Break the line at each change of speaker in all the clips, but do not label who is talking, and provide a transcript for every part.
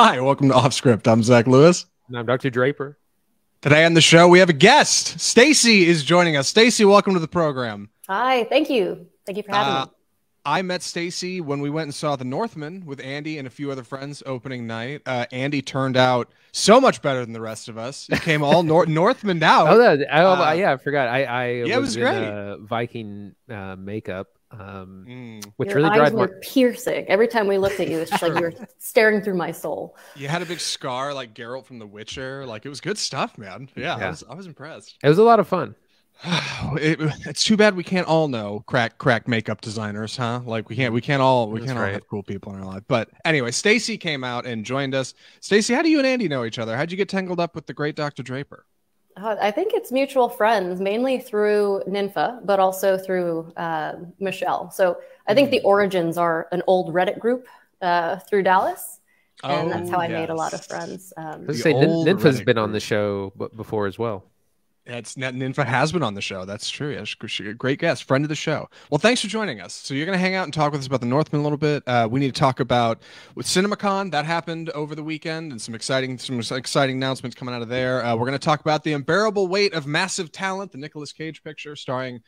Hi, welcome to Off Script. I'm Zach Lewis.
And I'm Dr. Draper.
Today on the show, we have a guest. Stacy is joining us. Stacy, welcome to the program.
Hi, thank you. Thank you for having
Uh,
me.
I met Stacy when we went and saw The Northman with Andy and a few other friends opening night. Uh, Andy turned out so much better than the rest of us. He came all Nor- Northman out.
Oh, that, oh
Uh,
yeah, I forgot. I, I
yeah, it was
in,
great.
Uh, Viking uh, makeup, um,
Mm,
which
Your
really
eyes
drives my.
were piercing. Every time we looked at you, it's just like you were staring through my soul.
you had a big scar like Geralt from The Witcher. Like it was good stuff, man. Yeah, I was I was impressed.
It was a lot of fun.
it, it's too bad we can't all know crack crack makeup designers, huh? Like we can't we can't all we
That's
can't all have cool people in our life. But anyway, Stacy came out and joined us. Stacy, how do you and Andy know each other? How'd you get tangled up with the great Dr. Draper?
Uh, I think it's mutual friends, mainly through Ninfa, but also through uh, Michelle. So I think the origins are an old Reddit group uh, through Dallas, and that's how I made a lot of
Oh,
friends. Um,
I was say, Nin-
old
Ninfa's
Reddit
been on the show before as well.
That's Net Ninfa has been on the show. That's true. She- great guest, friend of the show. Well, thanks for joining us. So you're going to hang out and talk with us about the Northman a little bit. Uh, we need to talk about with CinemaCon that happened over the weekend, and some exciting some exciting announcements coming out of there. Uh, we're going to talk about the unbearable weight of massive talent, the Nicolas Cage picture starring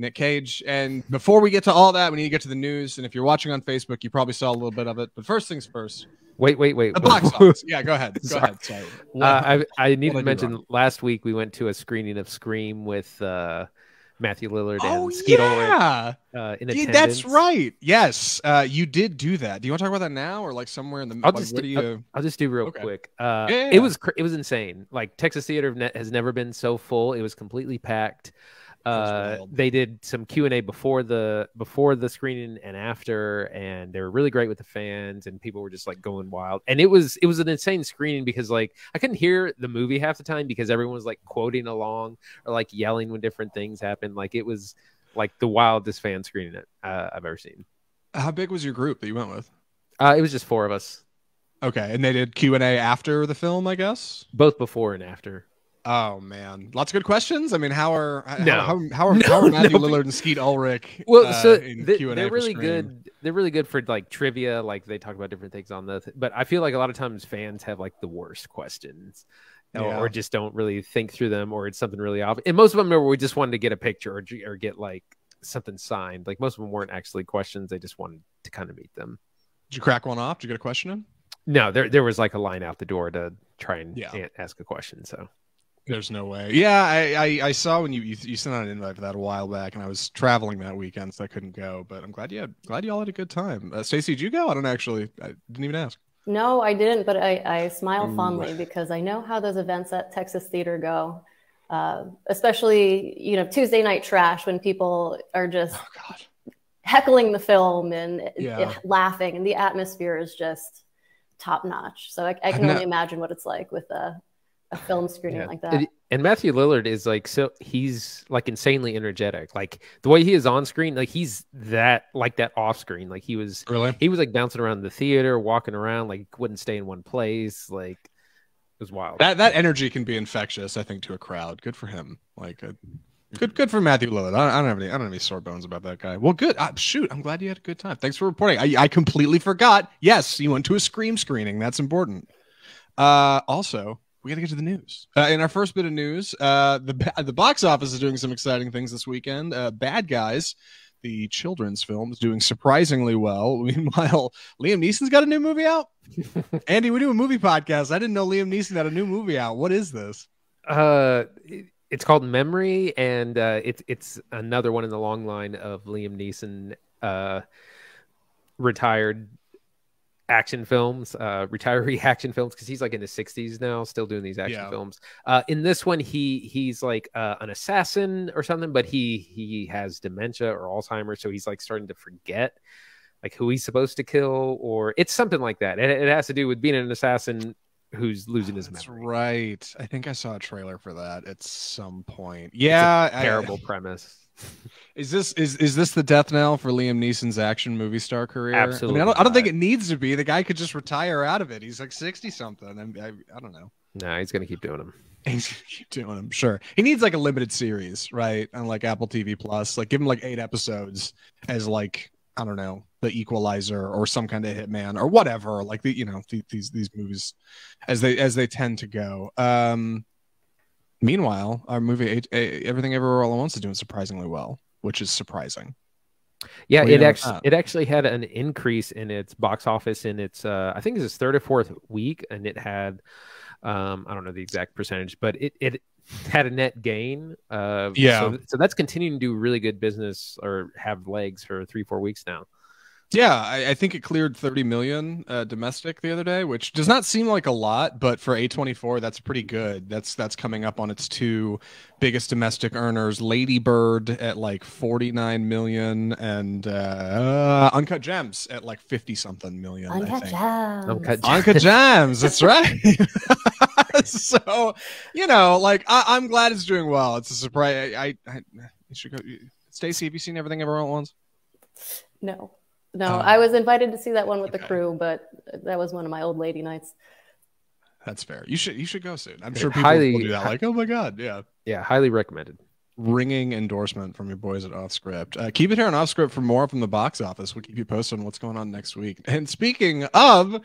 Nick Cage. And before we get to all that, we need to get to the news. And if you're watching on Facebook, you probably saw a little bit of it. But first things first,
Wait, wait, wait.
the box office. Yeah, go ahead. Go
Sorry.
ahead. Sorry.
Uh, I I need
What'd I
to mention
wrong?
last week we went to a screening of Scream with uh, Matthew Lillard
Oh
and Skeet Ulrich
yeah.
uh, in
Yeah, that's right. Yes, uh, you did do that. Do you want to talk about that now, or like somewhere in the?
I'll
like,
just
do you?
I'll just do real
Okay.
quick. Uh,
Yeah,
It was cr- it was insane. Like Texas Theater has never been so full. It was completely packed. Uh, they did some Q and A before the before the screening and after, and they were really great with the fans, and people were just like going wild. And it was it was an insane screening because like I couldn't hear the movie half the time because everyone was like quoting along or like yelling when different things happened. Like it was like the wildest fan screening uh, I've ever seen.
How big was your group that you went with?
Uh, it was just four of us,
Okay, and they did Q and A after the film, I guess.
both before and after.
Oh man, lots of good questions. I mean, how are how,
No.
how, how are,
No,
how are Matthew
no.
Lillard and Skeet Ulrich?
Well,
uh,
so
in
they,
Q&A
they're really good. They're really good for like trivia. Like they talk about different things on the. But I feel like a lot of times fans have like the worst questions, or,
Yeah.
or just don't really think through them, or it's something really obvious. And most of them are we just wanted to get a picture or, or get like something signed. Like most of them weren't actually questions. They just wanted to kind of meet them.
Did you crack one off? Did you get a question in?
No, there there was like a line out the door to try and
Yeah.
ask a question. So
There's no way. Yeah, I, I, I saw when you, you you sent out an invite for that a while back, and I was traveling that weekend, so I couldn't go. But I'm glad you had glad you all had a good time. Uh, Stacey, did you go? I don't actually. I didn't even ask.
no, I didn't, but I, I smile
Ooh.
fondly because I know how those events at Texas Theater go. Uh, especially, you know, Tuesday night trash when people are just
Oh God.
heckling the film and
Yeah.
laughing, and the atmosphere is just top notch. So I, I can
I've
only
ne-
imagine what it's like with a, a film screening
Yeah.
like that.
And, and Matthew Lillard is like so he's like insanely energetic. Like the way he is on screen, like he's that like that off screen. Like he was
Really?
he was like bouncing around the theater, walking around, like wouldn't stay in one place. Like it was wild.
That that energy can be infectious, I think, to a crowd. Good for him. Like, uh, good good for Matthew Lillard. I, I don't have any I don't have any sore bones about that guy. Well, good. Uh, shoot, I'm glad you had a good time. Thanks for reporting. I, I completely forgot. Yes, you went to a Scream screening. That's important. Uh, also, we got to get to the news. Uh, in our first bit of news, uh, the the box office is doing some exciting things this weekend. Uh, Bad Guys. The children's film is doing surprisingly well. Meanwhile, Liam Neeson's got a new movie out. Andy, we do a movie podcast. I didn't know Liam Neeson had a new movie out. What is this?
Uh, it- it's called Memory, and uh, it's it's another one in the long line of Liam Neeson uh, retired action films, uh, retiree action films, because he's like in his sixties now, still doing these action
Yeah.
films. Uh, in this one, he he's like uh, an assassin or something, but he he has dementia or Alzheimer's, so he's like starting to forget like who he's supposed to kill, or it's something like that. It, it has to do with being an assassin who's losing his
That's
memory.
right. I think I saw a trailer for that at some point. Yeah, I-
Terrible premise.
Is this is is this the death knell for Liam Neeson's action movie star career? I, mean, I
Absolutely
don't, I don't think it needs to be. The guy could just retire out of it. He's like sixty something. And I, I don't know.
No, he's gonna keep doing them.
He's gonna keep doing them. Sure, he needs like a limited series, right? On like Apple TV Plus, like give him like eight episodes as like I don't know, The Equalizer or some kind of Hitman or whatever. Like the you know the, these these movies as they as they tend to go. Um, meanwhile, our movie Everything Everywhere All at Once is doing surprisingly well, which is surprising.
Yeah, it actually it actually had an increase in its box office in its uh, I think it's its third or fourth week, and it had um, I don't know the exact percentage, but it it had a net gain. Uh,
yeah,
so, so that's continuing to do really good business or have legs for three four weeks now.
Yeah, I, I, think it cleared 30 million uh, domestic the other day, which does not seem like a lot, but for A24, that's pretty good. That's that's coming up on its two biggest domestic earners, Lady Bird at like 49 million, and uh, Uncut Gems at like 50 something million.
Uncut Gems.
Uncut,
Uncut Gems. That's right. so, you know, like I, am glad it's doing well. It's a surprise. I, I, I should go. Stacey, have you seen everything everyone wants?
No. No, um, I was invited to see that one with okay. the crew, but that was one of my old lady nights.
That's fair. You should you should go soon. I'm sure people highly, will do that. Like, oh my god, yeah,
yeah, highly recommended.
Ringing endorsement from your boys at Off Script. Uh, keep it here on Off Script for more from the box office. We'll keep you posted on what's going on next week. And speaking of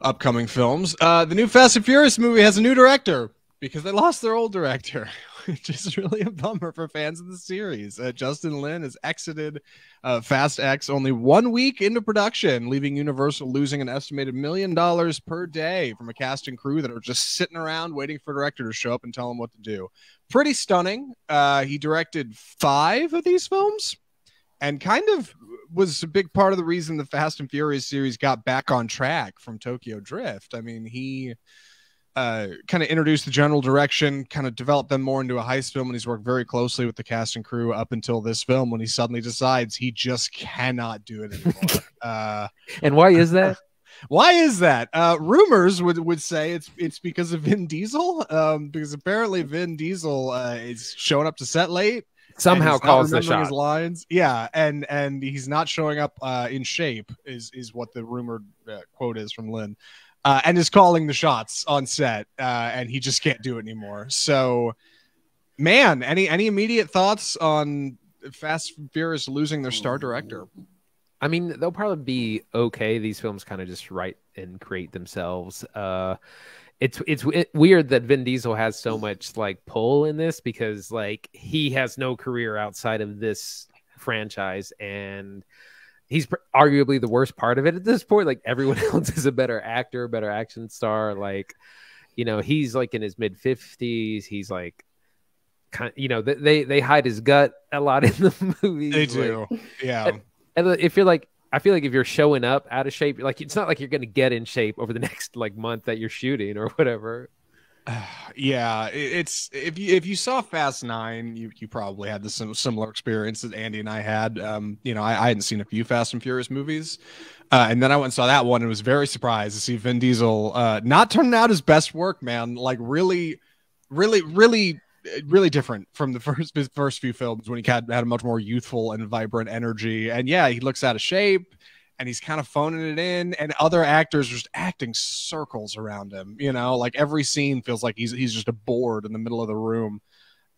upcoming films, uh, the new Fast and Furious movie has a new director because they lost their old director. which is really a bummer for fans of the series. Uh, Justin Lin has exited uh, Fast X only one week into production, leaving Universal losing an estimated million dollars per day from a cast and crew that are just sitting around waiting for a director to show up and tell them what to do. Pretty stunning. Uh, he directed five of these films and kind of was a big part of the reason the Fast and Furious series got back on track from Tokyo Drift. I mean, he uh, kind of introduced the general direction, kind of developed them more into a heist film, and he's worked very closely with the cast and crew up until this film when he suddenly decides he just cannot do it anymore. uh,
and why is that?
Why is that? Uh, rumors would, would say it's it's because of Vin Diesel, um, because apparently Vin Diesel uh, is showing up to set late.
Somehow calls the shot.
His lines, yeah, and and he's not showing up uh, in shape is is what the rumored uh, quote is from Lin uh, and is calling the shots on set, uh, and he just can't do it anymore. So, man, any any immediate thoughts on Fast Furious losing their star director?
I mean, they'll probably be okay. These films kind of just write and create themselves. Uh, it's it's weird that Vin Diesel has so much like pull in this because like he has no career outside of this franchise and he's arguably the worst part of it at this point. Like everyone else is a better actor, better action star. Like, you know, he's like in his mid fifties. He's like, kind, you know, they they hide his gut a lot in the movies.
They do,
like,
yeah.
And, and if you're like, I feel like if you're showing up out of shape, like it's not like you're going to get in shape over the next like month that you're shooting or whatever.
yeah, it's if you if you saw Fast Nine, you you probably had the similar experience that Andy and I had. Um, you know, I, I hadn't seen a few Fast and Furious movies, uh, and then I went and saw that one and was very surprised to see Vin Diesel uh, not turning out his best work, man. Like really, really, really, really different from the first his first few films when he had had a much more youthful and vibrant energy. And yeah, he looks out of shape and he's kind of phoning it in and other actors are just acting circles around him you know? Like every scene feels like he's he's just a board in the middle of the room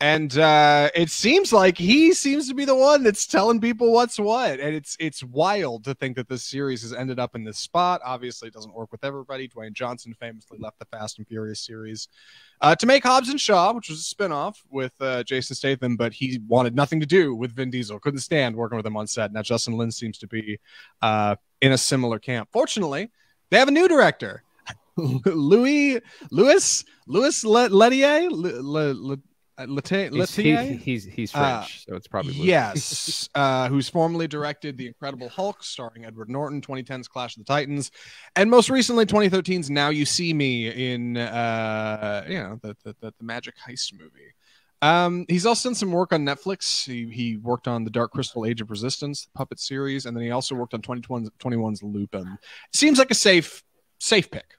and uh, it seems like he seems to be the one that's telling people what's what. And it's it's wild to think that this series has ended up in this spot. Obviously it doesn't work with everybody. Dwayne johnson famously left the fast and furious series uh, to make hobbs and shaw which was a spinoff with uh, jason statham but he wanted nothing to do with vin diesel couldn't stand working with him on set. Now justin lin seems to be uh, in a similar camp. Fortunately they have a new director. Louis louis louis Leterrier. Uh, Lete,
he's, he, he's, he's uh, French, uh, so it's probably
yes. uh, who's formerly directed The Incredible Hulk, starring Edward Norton, 2010's Clash of the Titans, and most recently 2013's Now You See Me in uh, you know the the, the, the Magic Heist movie. Um, he's also done some work on Netflix. He, he worked on the Dark Crystal Age of Resistance puppet series, and then he also worked on 2021's Lupin. Seems like a safe safe pick,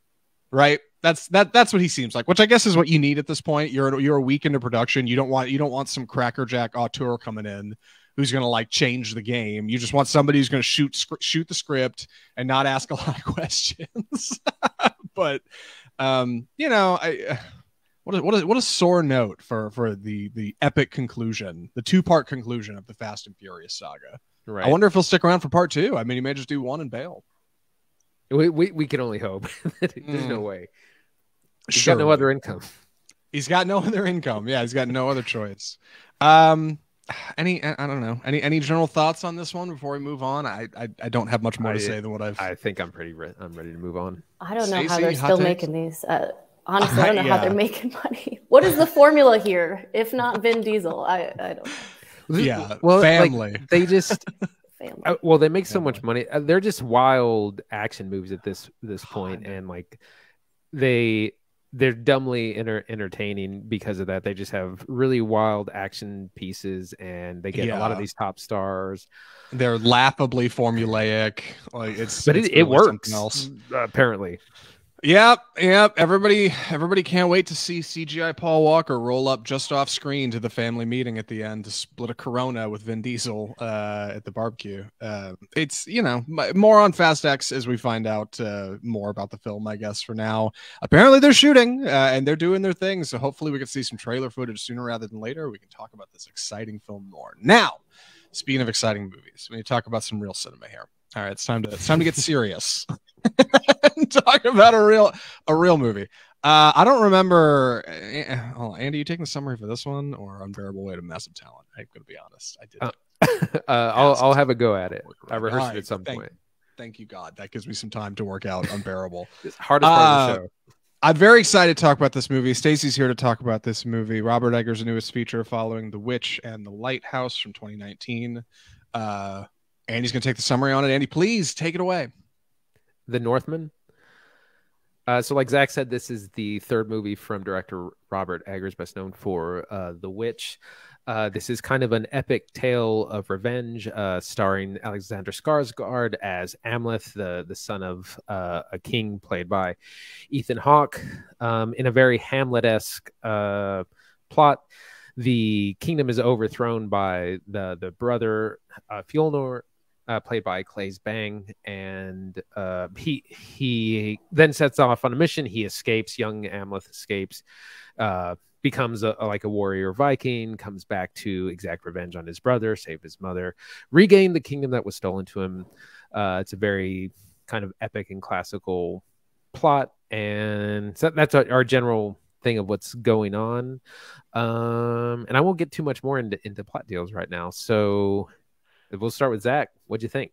right? That's that that's what he seems like, which I guess is what you need at this point. You're you're a week into production. You don't want you don't want some crackerjack auteur coming in who's going to like change the game. You just want somebody who's going to shoot shoot the script and not ask a lot of questions. but um, you know, I what a, what a, what a sore note for for the the epic conclusion, the two part conclusion of the Fast and Furious saga.
Right.
I wonder if he'll stick around for part two. I mean, he may just do one and bail.
we, we we can only hope. There's no
Mm.
way. He's got no other income.
He's got no other income. Yeah, he's got no other choice. Um, any I I don't know. Any any general thoughts on this one before we move on? I I, I don't have much more to
I-
say than what I've.
I think I'm pretty. Re- I'm ready to move on.
I don't know how they're still
takes?
making these. Uh, honestly, I don't know
Yeah.
how they're making money. What is the formula here? If not Vin Diesel, I, I don't know.
yeah,
Well, like,
family.
They just
Family.
Uh, well, they make so much money. Uh, they're just wild action movies at this this point, and like they they're dumbly enter- entertaining because of that. They just have really wild action pieces, and they get a lot of these top stars.
They're laughably formulaic. Like it's
But
it's
it, it works uh, apparently.
Yep, yep. Everybody, everybody can't wait to see CGI Paul Walker roll up just off screen to the family meeting at the end to split a Corona with Vin Diesel uh, at the barbecue. Uh, it's you know more on Fast X as we find out uh, more about the film. I guess for now, apparently they're shooting uh, and they're doing their thing. So hopefully we can see some trailer footage sooner rather than later. We can talk about this exciting film more. Now, speaking of exciting movies, we need to talk about some real cinema here. All right, it's time to it's time to get serious. and talk about a real a real movie. Uh, I don't remember. Oh, Andy, you taking the summary for this one or Unbearable Weight of Massive Talent? I'm going to be honest. I did.
Uh, uh, I'll I'll have a go at it. I rehearsed
Alright,
it at some
thank-
point.
Thank you, God. That gives me some time to work out Unbearable.
Hardest part of
Uh,
the show.
I'm very excited to talk about this movie. Stacy's here to talk about this movie. Robert Eggers' newest feature following The Witch and The Lighthouse from 2019. Uh, Andy's going to take the summary on it. Andy, please take it away.
The Northman. Uh, so, like Zach said, this is the third movie from director Robert Eggers, best known for uh, The Witch. Uh, this is kind of an epic tale of revenge, uh, starring Alexander Skarsgård as Amleth, the the son of uh, a king, played by Ethan Hawke, um, in a very Hamlet-esque uh, plot. The kingdom is overthrown by the the brother uh, Fjolnir, uh, played by Claes Bang, and uh, he he then sets off on a mission. He escapes. Young Amleth escapes, uh, becomes a, a- like a warrior Viking, comes back to exact revenge on his brother, save his mother, regain the kingdom that was stolen to him. Uh, it's a very kind of epic and classical plot, and so that's our, our general thing of what's going on. Um, and I won't get too much more into into plot deals right now. So we'll start with Zach. What'd you think?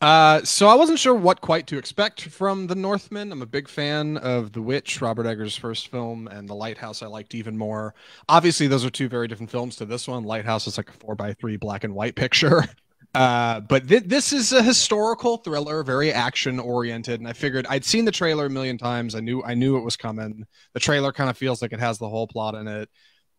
Uh, so I wasn't sure what quite to expect from The Northman. I'm a big fan of The Witch, Robert Eggers' first film, and The Lighthouse. I liked even more. Obviously, those are two very different films to this one. Lighthouse is like a four by three black and white picture. Uh, but th- this is a historical thriller, very action oriented, and I figured I'd seen the trailer a million times. I knew I knew it was coming. The trailer kind of feels like it has the whole plot in it,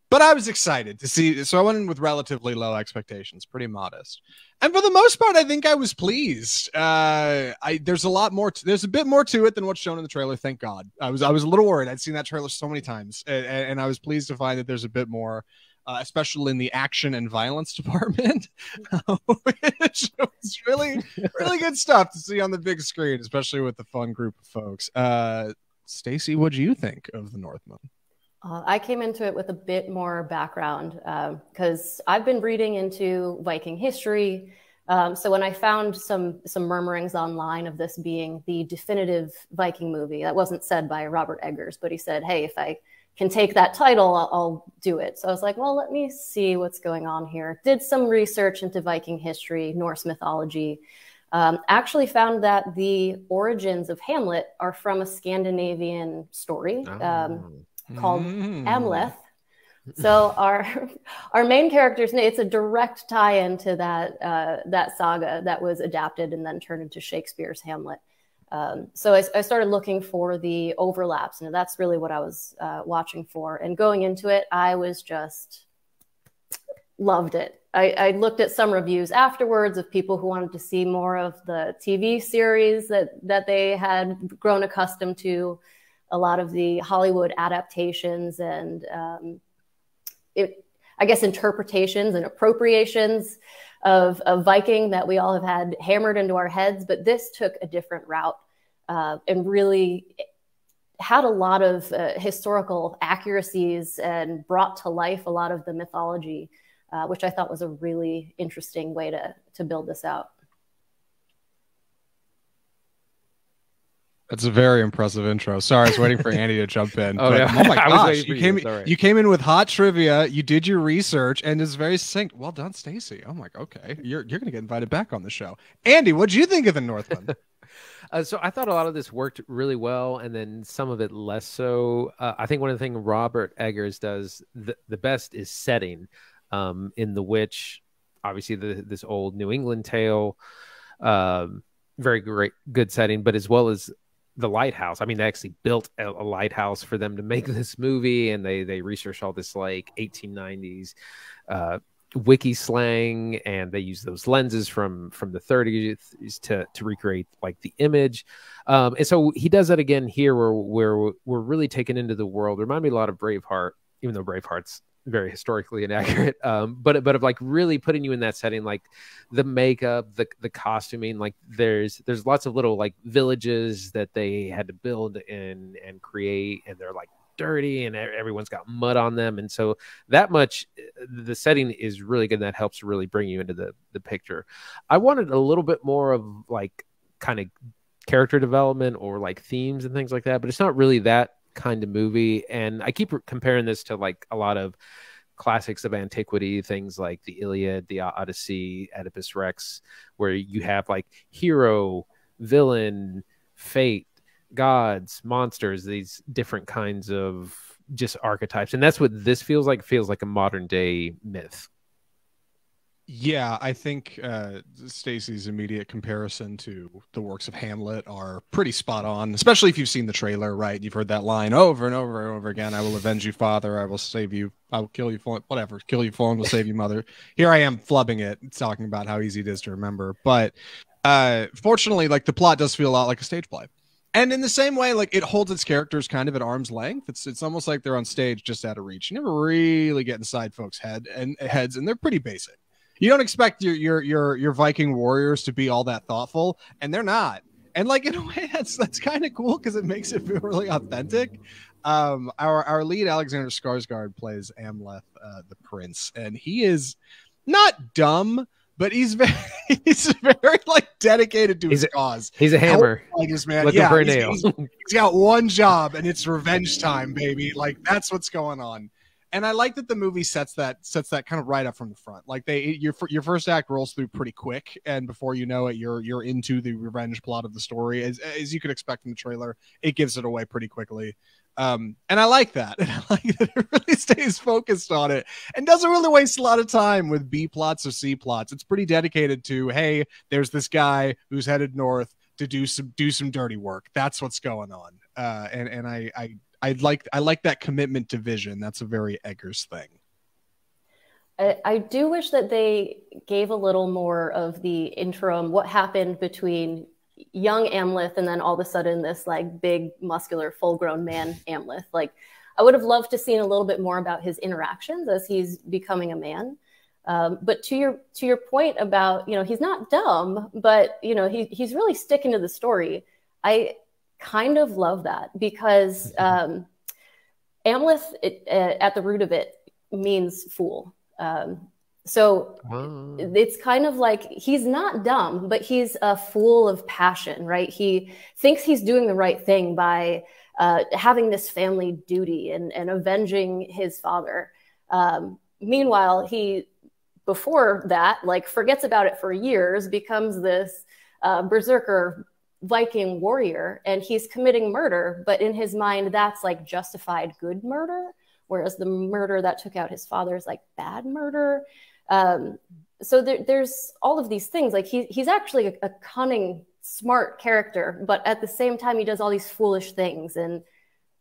but I was excited to see. So I went in with relatively low expectations, pretty modest and for the most part, I think I was pleased. Uh, I there's a lot more. To, there's a bit more to it than what's shown in the trailer. Thank God. I was I was a little worried. I'd seen that trailer so many times, and, and I was pleased to find that there's a bit more, uh, especially in the action and violence department, which was really really good stuff to see on the big screen, especially with the fun group of folks. Uh, Stacy, what do you think of the Northman?
Uh, I came into it with a bit more background because I've been reading into Viking history. Um, so when I found some some murmurings online of this being the definitive Viking movie, that wasn't said by Robert Eggers, but he said, "Hey, if I can take that title, I'll, I'll do it." So I was like, "Well, let me see what's going on here." Did some research into Viking history, Norse mythology. Um, actually, found that the origins of Hamlet are from a Scandinavian story. Um, called
Mm.
Amleth. So our our main character's name it's a direct tie-in to that uh, that saga that was adapted and then turned into Shakespeare's Hamlet. Um, so I, I started looking for the overlaps, and that's really what I was uh, watching for. And going into it, I was just loved it. I, I looked at some reviews afterwards of people who wanted to see more of the TV series that that they had grown accustomed to a lot of the Hollywood adaptations and um, it, I guess interpretations and appropriations of, of Viking that we all have had hammered into our heads. But this took a different route uh, and really had a lot of uh, historical accuracies and brought to life a lot of the mythology uh, which I thought was a really interesting way to to build this out.
That's a very impressive intro. Sorry, I was waiting for Andy to jump in.
Oh,
but,
yeah.
oh my gosh, you came
you.
You came in with hot trivia. You did your research, and it's very synced. Well done, Stacy. I'm like, okay, you're you're gonna get invited back on the show. Andy, what'd you think of the Northland?
Uh, so I thought a lot of this worked really well, and then some of it less so. Uh, I think one of the things Robert Eggers does the, the best is setting. Um, in The Witch, obviously the, this old New England tale, um, very great, good setting, but as well as the lighthouse. I mean, they actually built a, a lighthouse for them to make this movie, and they they researched all this like 1890s uh, wiki slang, and they use those lenses from from the 30s to to recreate like the image. Um, and so he does that again here, where where we're really taken into the world. Remind me a lot of Braveheart, even though Braveheart's very historically inaccurate um but but of like really putting you in that setting like the makeup the the costuming like there's there's lots of little like villages that they had to build and and create and they're like dirty and everyone's got mud on them and so that much the setting is really good and that helps really bring you into the the picture. I wanted a little bit more of like kind of character development or like themes and things like that but it's not really that kind of movie and i keep comparing this to like a lot of classics of antiquity things like the iliad the odyssey oedipus rex where you have like hero villain fate gods monsters these different kinds of just archetypes and that's what this feels like. Feels like a modern day myth
Yeah, I think uh, Stacy's immediate comparison to the works of Hamlet are pretty spot on, especially if you've seen the trailer, right? You've heard that line over and over and over again. I will avenge you, father. I will save you. I will kill you, for whatever. Kill you, and will save you, mother. Here I am flubbing it, talking about how easy it is to remember. But uh, fortunately, like the plot does feel a lot like a stage play. And in the same way, like it holds its characters kind of at arm's length. It's it's almost like they're on stage just out of reach. You never really get inside folks' head and heads, and they're pretty basic you don't expect your your your your Viking warriors to be all that thoughtful, and they're not. And like in a way, that's that's kind of cool because it makes it feel really authentic. Um, our our lead Alexander Skarsgård plays Amleth, uh, the prince, and he is not dumb, but he's very he's very like dedicated to
He's
his cause.
he's a hammer
Like this man,
looking
yeah,
for a
he's-
nail
he's- he's got one job and it's revenge time baby like that's what's going on and i like that the movie sets that sets that kind of right up from the front. Like they your your first act rolls through pretty quick and before you know it you're you're into the revenge plot of the story. As, as you could expect from the trailer it gives it away pretty quickly. Um and i like that. And i like that it really stays focused on it and doesn't really waste a lot of time with b plots or c plots. It's pretty dedicated to hey there's this guy who's headed north to do some do some dirty work. That's what's going on. Uh, and and I I I like I like that commitment to vision. That's a very Eggers thing.
I, I do wish that they gave a little more of the interim, what happened between young Amleth and then all of a sudden this like big, muscular, full grown man Amleth. Like, I would have loved to seen a little bit more about his interactions as he's becoming a man. Um, but to your to your point about you know he's not dumb, but you know he he's really sticking to the story. I kind of love that because um, Amleth it, uh, at the root of it means fool. Um, so it's kind of like he's not dumb, but he's a fool of passion, right? He thinks he's doing the right thing by uh, having this family duty and, and avenging his father. Um, meanwhile, he, before that, like forgets about it for years, becomes this uh, berserker Viking warrior, and he's committing murder, but in his mind, that's like justified good murder, whereas the murder that took out his father is like bad murder. Um, so there, there's all of these things. Like he, he's actually a, a cunning, smart character, but at the same time, he does all these foolish things. And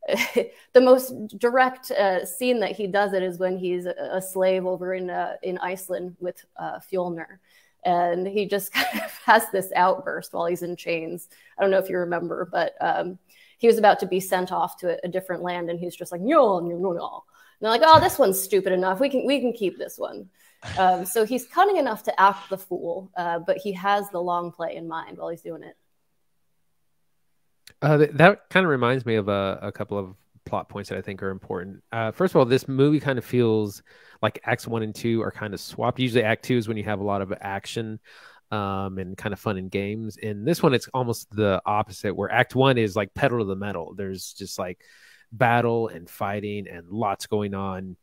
the most direct uh, scene that he does it is when he's a, slave over in uh, in Iceland with uh, Fjolnir. And he just kind of has this outburst while he's in chains. I don't know if you remember, but um, he was about to be sent off to a, a different land, and he's just like, no, no, no, no. And they're like, oh, this one's stupid enough. We can we can keep this one. Um, so he's cunning enough to act the fool, uh, but he has the long play in mind while he's doing it.
Uh, that kind of reminds me of a, a couple of plot points that I think are important. Uh, first of all, this movie kind of feels like Acts one and two are kind of swapped. Usually, Act two is when you have a lot of action um, and kind of fun and games. In this one, it's almost the opposite, where Act One is like pedal to the metal. There's just like battle and fighting and lots going on,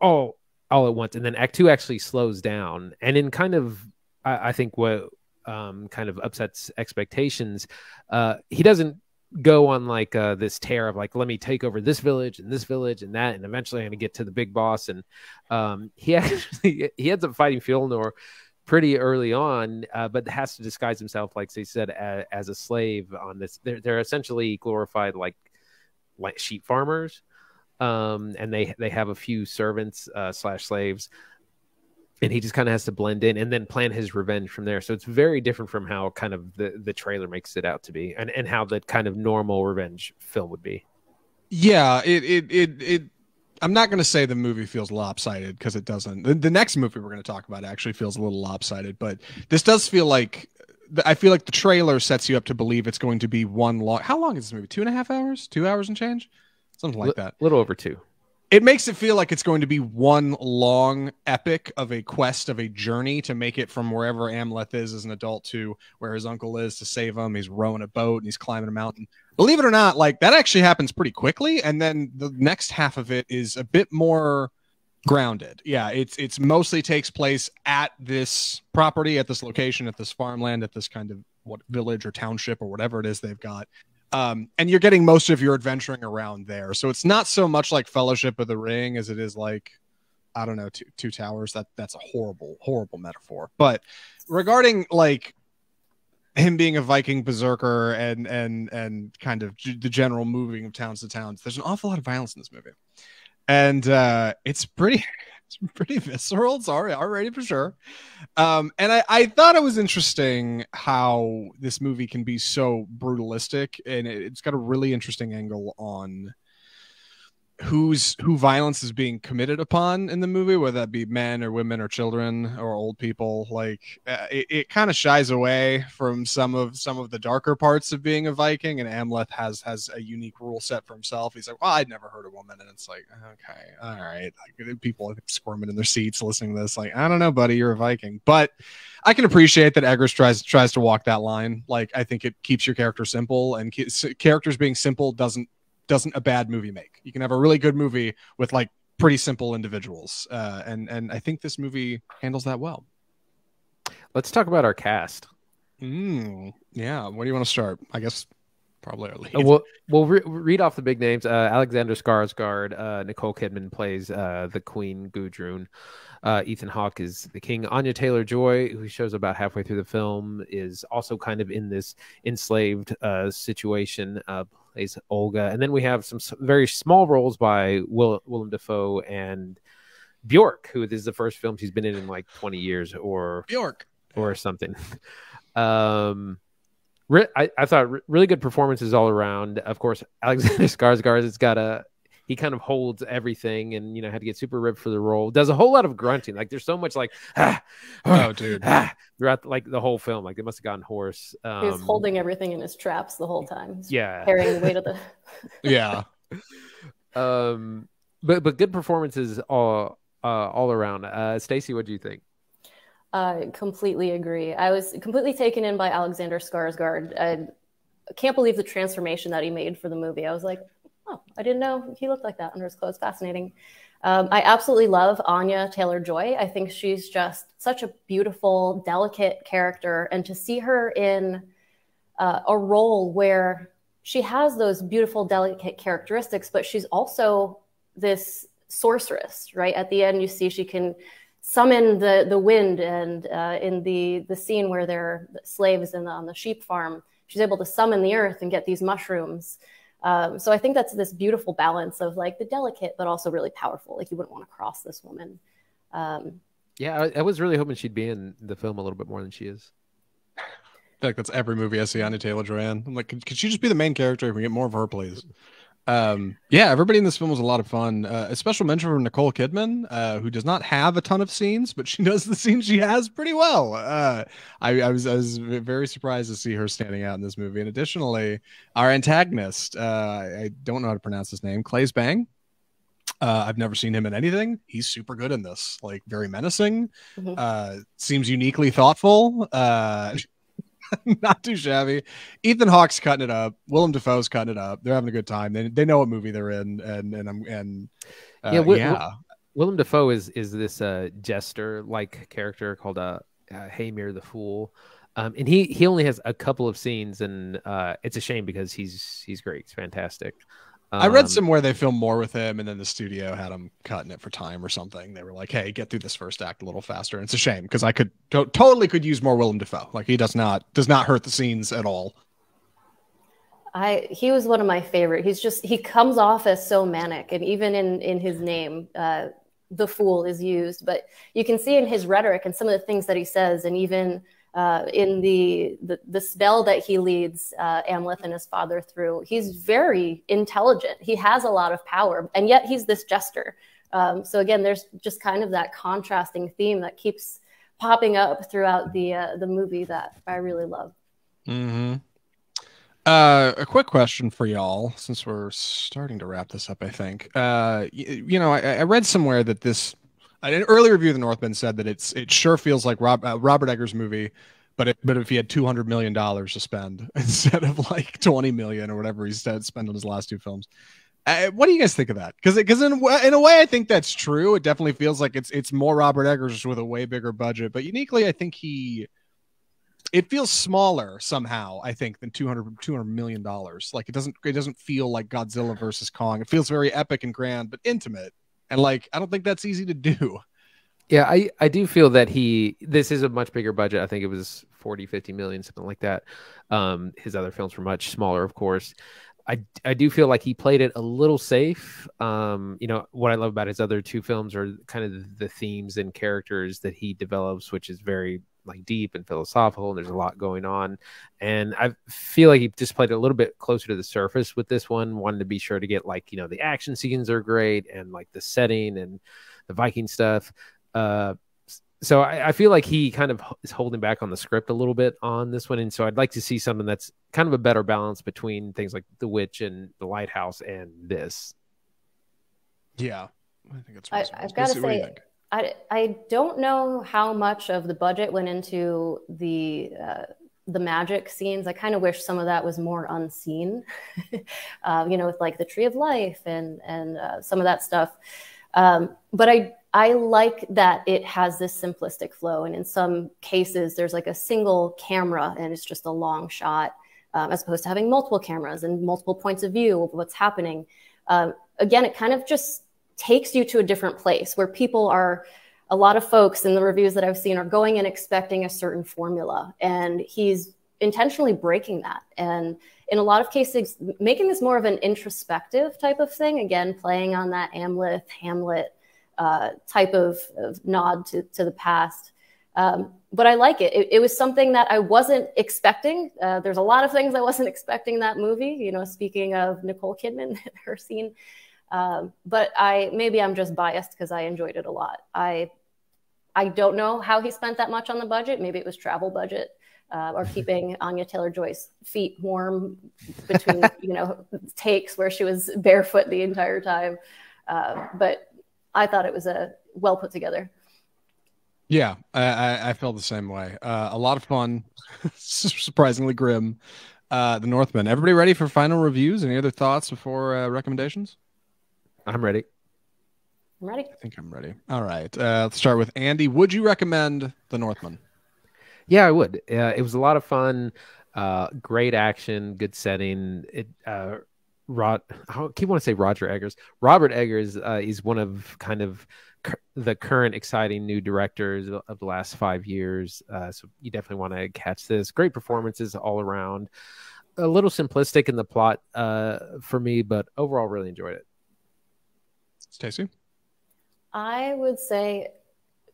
all all at once. And then Act Two actually slows down, and in kind of I, I think what um, kind of upsets expectations. Uh, he doesn't go on like uh, this tear of like let me take over this village and this village and that and eventually I'm gonna get to the big boss. And um, he actually he ends up fighting Fjolnir pretty early on, uh, but has to disguise himself, like they said, as, as a slave on this. They're, they're essentially glorified like like sheep farmers, um, and they they have a few servants uh, slash slaves, and he just kind of has to blend in and then plan his revenge from there. So it's very different from how kind of the the trailer makes it out to be, and and how the kind of normal revenge film would be.
Yeah, it it it it I'm not going to say the movie feels lopsided because it doesn't. The, the, next movie we're going to talk about actually feels a little lopsided, but this does feel like I feel like the trailer sets you up to believe it's going to be one long. How long is this movie? Two and a half hours? Two hours and change? Something like that.
A little over two.
It makes it feel like it's going to be one long epic of a quest of a journey to make it from wherever Amleth is as an adult to where his uncle is to save him. He's rowing a boat and he's climbing a mountain believe it or not, like that actually happens pretty quickly, and then the next half of it is a bit more grounded. Yeah, it's it's mostly takes place at this property, at this location, at this farmland, at this kind of what village or township or whatever it is they've got. Um, and you're getting most of your adventuring around there. So it's not so much like Fellowship of the Ring as it is like I don't know, two, two towers. That that's a horrible, horrible metaphor. But regarding like him being a Viking berserker and and and kind of the general moving of towns to towns. There's an awful lot of violence in this movie, and uh, it's pretty it's pretty visceral. It's already rated for sure. Um, and I, I thought it was interesting how this movie can be so brutalistic, and it, it's got a really interesting angle on who's who violence is being committed upon in the movie whether that be men or women or children or old people like uh, it, it kind of shies away from some of some of the darker parts of being a viking and amleth has has a unique rule set for himself. He's like well i'd never heard a woman and it's like okay all right. Like, people squirming in their seats listening to this like i don't know buddy you're a viking. But i can appreciate that eggers tries tries to walk that line. Like i think it keeps your character simple and characters being simple doesn't doesn't a bad movie make. You can have a really good movie with like pretty simple individuals, uh, and and I think this movie handles that well.
Let's talk about our cast.
Mm, yeah, where do you want to start? I guess probably our lead.
Uh, we'll we'll re- read off the big names. Uh, Alexander Skarsgård, uh, Nicole Kidman plays uh, the Queen Gudrun. Uh, Ethan Hawke is the king. Anya Taylor Joy, who shows about halfway through the film, is also kind of in this enslaved uh, situation, uh, plays Olga. And then we have some very small roles by Will, Willem Dafoe and Bjork, who is the first film she's been in in like 20 years or
Bjork
or something. um, I, I thought really good performances all around. Of course, Alexander Skarsgård has got a he kind of holds everything and you know had to get super ripped for the role. Does a whole lot of grunting. Like there's so much like ah,
oh dude.
ah, throughout like the whole film. Like they must have gotten hoarse.
Um, he was holding everything in his traps the whole time. He's
yeah.
carrying the weight of the
yeah.
Um but but good performances all uh all around. Uh stacy what do you think?
Uh completely agree. I was completely taken in by alexander skarsgård. I can't believe the transformation that he made for the movie. I was like oh, I didn't know he looked like that under his clothes. Fascinating. Um, I absolutely love Anya Taylor Joy. I think she's just such a beautiful, delicate character. And to see her in uh, a role where she has those beautiful, delicate characteristics, but she's also this sorceress, right? At the end, you see she can summon the, the wind. And uh, in the, the scene where they're slaves in the, on the sheep farm, she's able to summon the earth and get these mushrooms. Um, so I think that's this beautiful balance of like the delicate, but also really powerful. Like you wouldn't want to cross this woman. Um,
yeah, I, I, was really hoping she'd be in the film a little bit more than she is.
I feel like that's every movie I see Anya Taylor Joy I'm like, could, could she just be the main character? If we get more of her, please. Um, yeah, everybody in this film was a lot of fun. Uh, a special mention for Nicole Kidman, uh, who does not have a ton of scenes, but she does the scenes she has pretty well. Uh, I, I, was I was very surprised to see her standing out in this movie. And additionally, our antagonist, uh, I don't know how to pronounce his name, Claes Bang. Uh, I've never seen him in anything. He's super good in this, like very menacing. Mm-hmm. Uh, seems uniquely thoughtful. Not too shabby. Ethan Hawke's cutting it up. Willem Dafoe's cutting it up. They're having a good time. They, they know what movie they're in, and and I'm and uh, yeah, Will, yeah.
Willem Dafoe is is this uh, jester like character called uh, uh Heimir the Fool. Um, and he he only has a couple of scenes, and uh, it's a shame because he's he's great. He's fantastic.
Um, I read um, somewhere they filmed more with him, and then the studio had him cutting it for time or something. They were like, "Hey, get through this first act a little faster." And it's a shame because I could to- totally could use more Willem Dafoe. Like he does not does not hurt the scenes at all.
I he was one of my favorite. He's just he comes off as so manic, and even in in his name, uh, the fool is used. But you can see in his rhetoric and some of the things that he says, and even uh, in the, the, the spell that he leads uh, Amleth and his father through. He's very intelligent. He has a lot of power, and yet he's this jester. Um, so again, there's just kind of that contrasting theme that keeps popping up throughout the uh, the movie that I really love.
Mm-hmm. Uh, a quick question for y'all, since we're starting to wrap this up. I think. Uh, you, you know, I, I read somewhere that this an early review of the Northman said that it's it sure feels like Rob, uh, Robert Eggers' movie, but it, but if he had two hundred million dollars to spend instead of like twenty million or whatever he said spend on his last two films. Uh, what do you guys think of that? Because because in in a way I think that's true. It definitely feels like it's it's more Robert Eggers with a way bigger budget, but uniquely I think he it feels smaller somehow i think than 200 200 million dollars like it doesn't it doesn't feel like godzilla versus kong it feels very epic and grand but intimate and like, I don't think that's easy to do.
Yeah, I, I do feel that he this is a much bigger budget. I think it was 40, 50 million, something like that. Um, his other films were much smaller, of course. I, I do feel like he played it a little safe. Um, you know, what I love about his other two films are kind of the themes and characters that he develops, which is very like deep and philosophical and there's a lot going on and i feel like he just played a little bit closer to the surface with this one wanted to be sure to get like you know the action scenes are great and like the setting and the viking stuff uh so I, I, feel like he kind of is holding back on the script a little bit on this one, and so I'd like to see something that's kind of a better balance between things like The Witch and The Lighthouse and this.
Yeah, I
think it's. I, have got to say, I, I don't know how much of the budget went into the uh, the magic scenes. I kind of wish some of that was more unseen, uh, you know, with like the Tree of Life and and uh, some of that stuff. Um, but I I like that it has this simplistic flow, and in some cases, there's like a single camera and it's just a long shot, um, as opposed to having multiple cameras and multiple points of view of what's happening. Um, again, it kind of just takes you to a different place where people are a lot of folks in the reviews that I've seen are going and expecting a certain formula. And he's intentionally breaking that. And in a lot of cases, making this more of an introspective type of thing, again, playing on that Amleth, Hamlet uh, type of, of, nod to, to the past. Um, but I like it. it. it. was something that I wasn't expecting. Uh, there's a lot of things I wasn't expecting that movie. You know, speaking of Nicole Kidman, her scene um, but I maybe I'm just biased because I enjoyed it a lot. I I don't know how he spent that much on the budget. Maybe it was travel budget uh, or keeping Anya Taylor Joy's feet warm between you know takes where she was barefoot the entire time. Uh, but I thought it was a well put together.
Yeah, I, I felt the same way. Uh, a lot of fun, surprisingly grim. Uh, the Northman. Everybody ready for final reviews? Any other thoughts before uh, recommendations?
I'm ready.
I'm ready.
I think I'm ready. All right. Uh, let's start with Andy. Would you recommend The Northman?
Yeah, I would. Uh, it was a lot of fun. Uh, great action, good setting. It uh, Rod, I keep want to say Roger Eggers. Robert Eggers uh, is one of kind of the current exciting new directors of the last five years. Uh, so you definitely want to catch this. Great performances all around. A little simplistic in the plot uh, for me, but overall, really enjoyed it.
Stacey?
I would say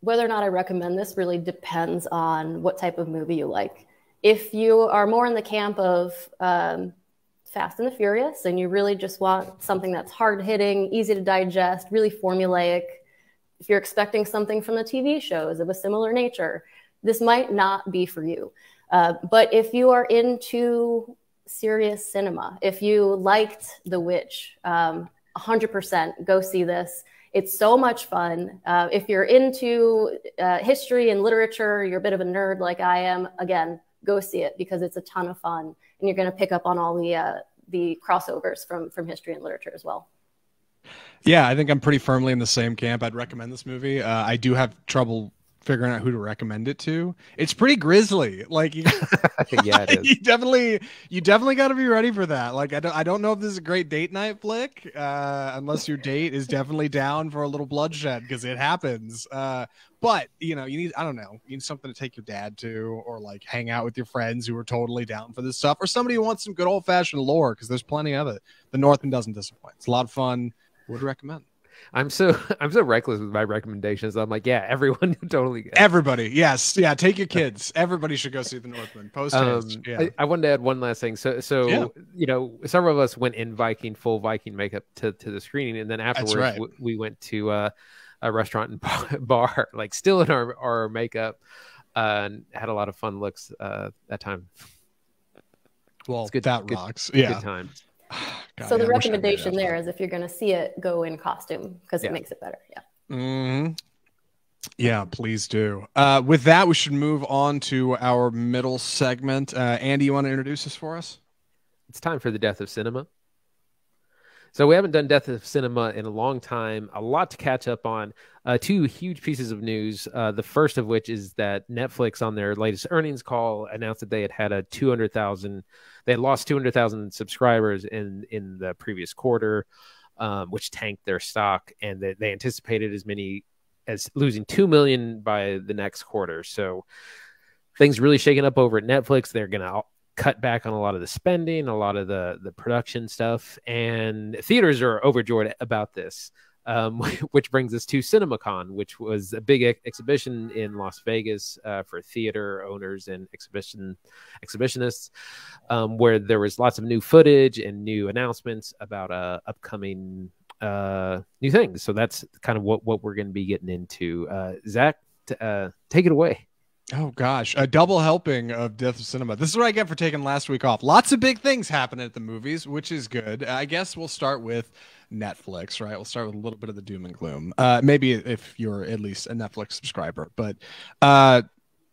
whether or not I recommend this really depends on what type of movie you like. If you are more in the camp of um, Fast and the Furious and you really just want something that's hard hitting, easy to digest, really formulaic, if you're expecting something from the TV shows of a similar nature, this might not be for you. Uh, but if you are into serious cinema, if you liked The Witch, um, 100% go see this. It's so much fun. Uh, if you're into uh, history and literature, you're a bit of a nerd like I am, again, go see it because it's a ton of fun and you're going to pick up on all the, uh, the crossovers from, from history and literature as well.
Yeah, I think I'm pretty firmly in the same camp. I'd recommend this movie. Uh, I do have trouble figuring out who to recommend it to. It's pretty grisly. Like, you,
yeah, it is.
you definitely, you definitely got to be ready for that. Like, I don't, I don't know if this is a great date night flick, uh, unless your date is definitely down for a little bloodshed because it happens. Uh, but you know, you need, I don't know, you need something to take your dad to, or like hang out with your friends who are totally down for this stuff, or somebody who wants some good old fashioned lore because there's plenty of it. The Northman doesn't disappoint. It's a lot of fun. Would recommend.
I'm so I'm so reckless with my recommendations. I'm like, yeah, everyone totally. Get
Everybody, yes, yeah. Take your kids. Everybody should go see the Northman. Post
um,
yeah.
I, I, wanted to add one last thing. So, so yeah. you know, several of us went in Viking full Viking makeup to to the screening, and then afterwards right. w- we went to uh, a restaurant and bar, like still in our our makeup, uh, and had a lot of fun looks uh, that time.
Well, good, that good, rocks. Yeah,
good time.
God, so yeah, the recommendation there is if you're going to see it, go in costume because yeah. it makes it better. Yeah.
Mm-hmm. Yeah, please do. Uh, with that, we should move on to our middle segment. Uh, Andy, you want to introduce this for us?
It's time for the death of cinema. So we haven't done Death of Cinema in a long time. A lot to catch up on. Uh, two huge pieces of news. Uh, the first of which is that Netflix, on their latest earnings call, announced that they had had a 200,000. They had lost 200,000 subscribers in in the previous quarter, um, which tanked their stock, and they, they anticipated as many as losing two million by the next quarter. So things really shaking up over at Netflix. They're to cut back on a lot of the spending, a lot of the the production stuff, and theaters are overjoyed about this. Um, which brings us to CinemaCon, which was a big ex- exhibition in Las Vegas uh, for theater owners and exhibition exhibitionists, um, where there was lots of new footage and new announcements about uh, upcoming uh, new things. So that's kind of what what we're going to be getting into. Uh, Zach, t- uh, take it away.
Oh gosh, a double helping of Death of Cinema. This is what I get for taking last week off. Lots of big things happening at the movies, which is good. I guess we'll start with Netflix, right? We'll start with a little bit of the doom and gloom. Uh, maybe if you're at least a Netflix subscriber, but uh,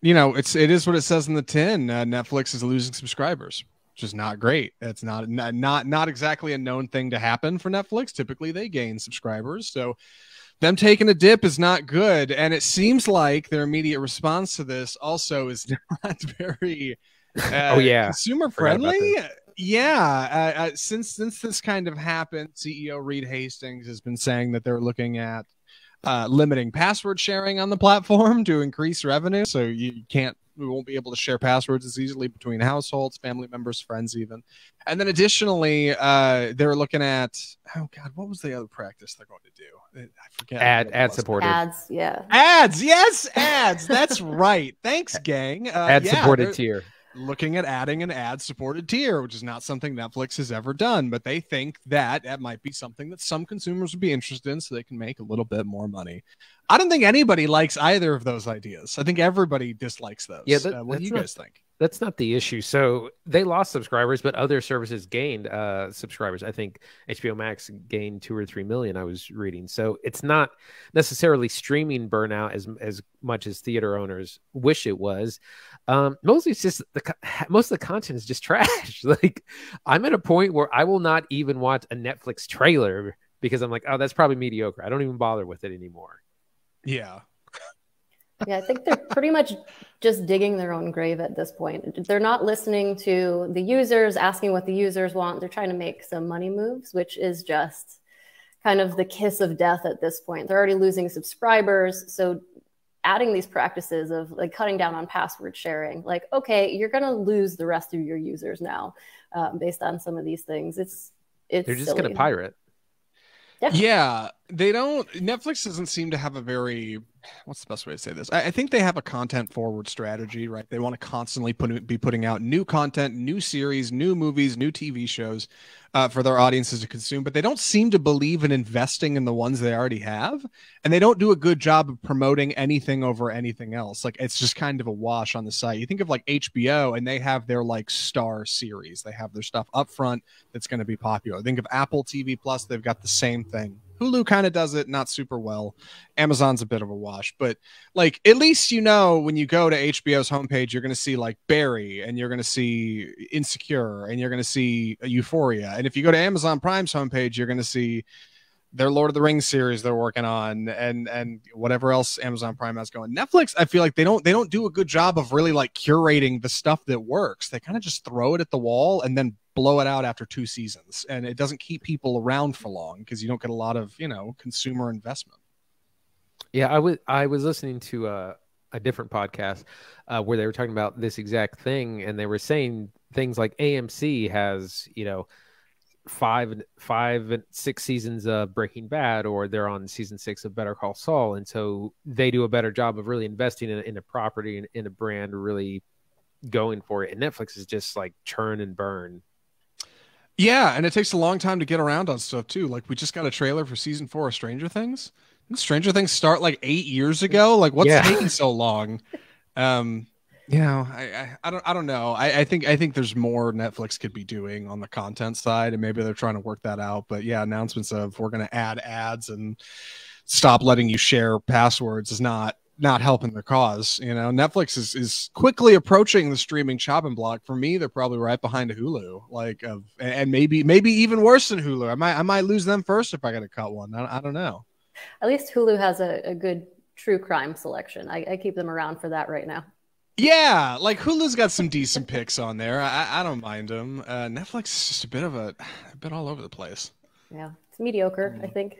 you know, it's it is what it says in the tin. Uh, Netflix is losing subscribers, which is not great. It's not not not not exactly a known thing to happen for Netflix. Typically, they gain subscribers, so them taking a dip is not good. And it seems like their immediate response to this also is not very uh,
oh yeah
consumer friendly. Yeah, uh, uh, since since this kind of happened, CEO Reed Hastings has been saying that they're looking at uh, limiting password sharing on the platform to increase revenue. So you can't we won't be able to share passwords as easily between households, family members, friends, even. And then additionally, uh, they're looking at oh god, what was the other practice they're going to do? I forget.
Ad ad supported
ads, yeah.
Ads, yes, ads. That's right. Thanks, gang. Uh,
ad supported yeah, tier
looking at adding an ad supported tier, which is not something Netflix has ever done, but they think that that might be something that some consumers would be interested in so they can make a little bit more money. I don't think anybody likes either of those ideas. I think everybody dislikes those.
Yeah, that,
uh, what do you guys think?
That's not the issue. So they lost subscribers, but other services gained uh, subscribers. I think HBO Max gained two or three million. I was reading, so it's not necessarily streaming burnout as as much as theater owners wish it was. Um, mostly, it's just the most of the content is just trash. like I'm at a point where I will not even watch a Netflix trailer because I'm like, oh, that's probably mediocre. I don't even bother with it anymore.
Yeah,
yeah, I think they're pretty much just digging their own grave at this point. They're not listening to the users, asking what the users want. They're trying to make some money moves, which is just kind of the kiss of death at this point. They're already losing subscribers. So adding these practices of like cutting down on password sharing, like, okay, you're going to lose the rest of your users now um, based on some of these things. It's, it's,
they're just going to pirate.
Yeah. yeah. They don't netflix doesn't seem to have a very what's the best way to say this? I, I think they have a content forward strategy right? They want to constantly put, be putting out new content new series new movies new tv shows uh, for their audiences to consume but they don't seem to believe in investing in the ones they already have and they don't do a good job of promoting anything over anything else. Like it's just kind of a wash on the site. You think of like hbo and they have their like star series. They have their stuff up front that's going to be popular. Think of apple tv plus they've got the same thing Hulu kind of does it not super well. Amazon's a bit of a wash, but like at least you know when you go to HBO's homepage, you're going to see like Barry and you're going to see Insecure and you're going to see Euphoria. And if you go to Amazon Prime's homepage, you're going to see their Lord of the Rings series they're working on and and whatever else Amazon Prime has going. Netflix, I feel like they don't they don't do a good job of really like curating the stuff that works. They kind of just throw it at the wall and then blow it out after two seasons. And it doesn't keep people around for long because you don't get a lot of, you know, consumer investment.
Yeah, I was I was listening to a, a different podcast uh, where they were talking about this exact thing and they were saying things like AMC has, you know, five five six seasons of breaking bad or they're on season six of better call saul and so they do a better job of really investing in, in a property and in a brand really going for it and netflix is just like churn and burn
yeah and it takes a long time to get around on stuff too like we just got a trailer for season four of stranger things Didn't stranger things start like eight years ago like what's yeah. taking so long um you know, I, I, I, don't I don't know. I, I think I think there's more Netflix could be doing on the content side, and maybe they're trying to work that out. But yeah, announcements of we're going to add ads and stop letting you share passwords is not not helping the cause. You know, Netflix is is quickly approaching the streaming chopping block. For me, they're probably right behind Hulu, like of and maybe maybe even worse than Hulu. I might I might lose them first if I got to cut one. I, I don't know.
At least Hulu has a, a good true crime selection. I, I keep them around for that right now.
Yeah, like Hulu's got some decent picks on there. I, I don't mind them. Uh, Netflix is just a bit of a, a bit all over the place.
Yeah, it's mediocre, mm. I think.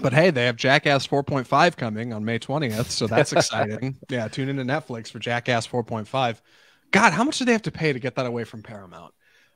But hey, they have Jackass 4.5 coming on May 20th, so that's exciting. yeah, tune into Netflix for Jackass 4.5. God, how much do they have to pay to get that away from Paramount?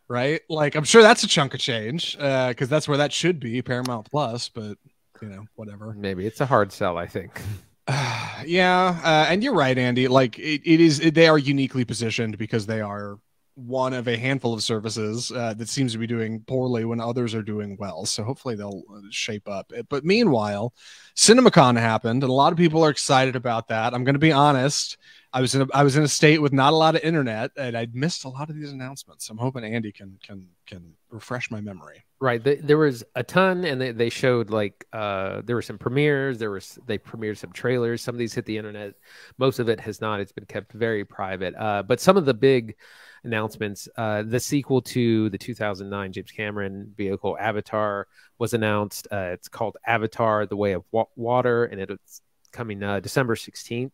Right? Like, I'm sure that's a chunk of change because uh, that's where that should be, Paramount Plus. But you know, whatever.
Maybe it's a hard sell. I think.
yeah, uh, and you're right, Andy. Like it, it is, it, they are uniquely positioned because they are one of a handful of services uh, that seems to be doing poorly when others are doing well. So hopefully they'll uh, shape up. But meanwhile, CinemaCon happened, and a lot of people are excited about that. I'm going to be honest. I was in a, I was in a state with not a lot of internet, and I'd missed a lot of these announcements. I'm hoping Andy can can can refresh my memory.
Right. The, there was a ton, and they, they showed like uh, there were some premieres. There was they premiered some trailers. Some of these hit the internet. Most of it has not. It's been kept very private. Uh, but some of the big announcements, uh, the sequel to the 2009 James Cameron vehicle Avatar was announced. Uh, it's called Avatar: The Way of Wa- Water, and it's coming uh, December 16th.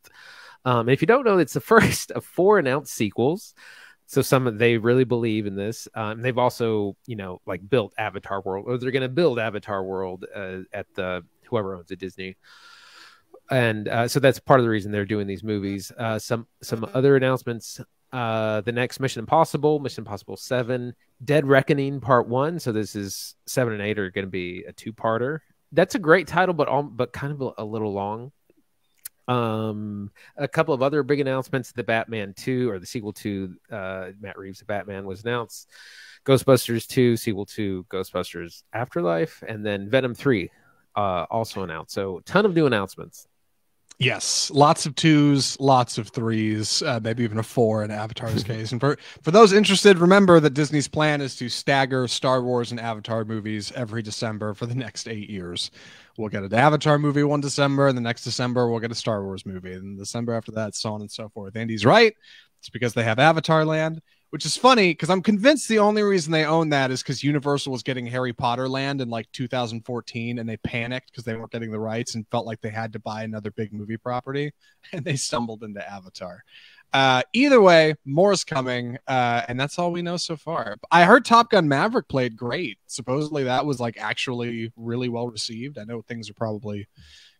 Um, and if you don't know, it's the first of four announced sequels. So some they really believe in this. Um, they've also you know like built avatar world or they're going to build avatar world uh, at the whoever owns it disney. And uh, so that's part of the reason they're doing these movies. Uh, some some other announcements uh, the next mission impossible mission impossible 7 dead reckoning part 1 so this is 7 and 8 are going to be a two-parter that's a great title but all, but kind of a, a little long um, a couple of other big announcements: the Batman Two or the sequel to uh, Matt Reeves' Batman was announced. Ghostbusters 2, sequel to Ghostbusters Afterlife, and then Venom 3 uh, also announced. So, ton of new announcements.
Yes, lots of twos, lots of threes, uh, maybe even a four in Avatar's case. And for for those interested, remember that Disney's plan is to stagger Star Wars and Avatar movies every December for the next eight years. We'll get an Avatar movie one December, and the next December we'll get a Star Wars movie, and December after that, so on and so forth. Andy's right. It's because they have Avatar Land, which is funny because I'm convinced the only reason they own that is because Universal was getting Harry Potter Land in like 2014, and they panicked because they weren't getting the rights and felt like they had to buy another big movie property, and they stumbled into Avatar. Uh, either way, more is coming, uh, and that's all we know so far. I heard Top Gun Maverick played great. Supposedly, that was like actually really well received. I know things are probably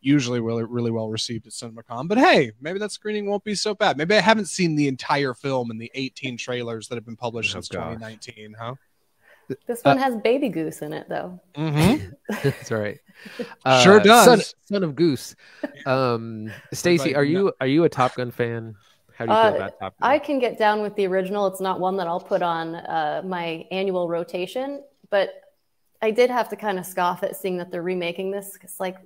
usually really really well received at CinemaCon, but hey, maybe that screening won't be so bad. Maybe I haven't seen the entire film and the 18 trailers that have been published oh, since gosh. 2019, huh?
This one uh, has baby goose in it, though.
Mm-hmm.
That's right.
Uh, sure does.
Son, son of Goose. Um, Stacy, are you are you a Top Gun fan? How do you feel uh, about Top Gun?
I can get down with the original. It's not one that I'll put on uh, my annual rotation, but I did have to kind of scoff at seeing that they're remaking this because, like,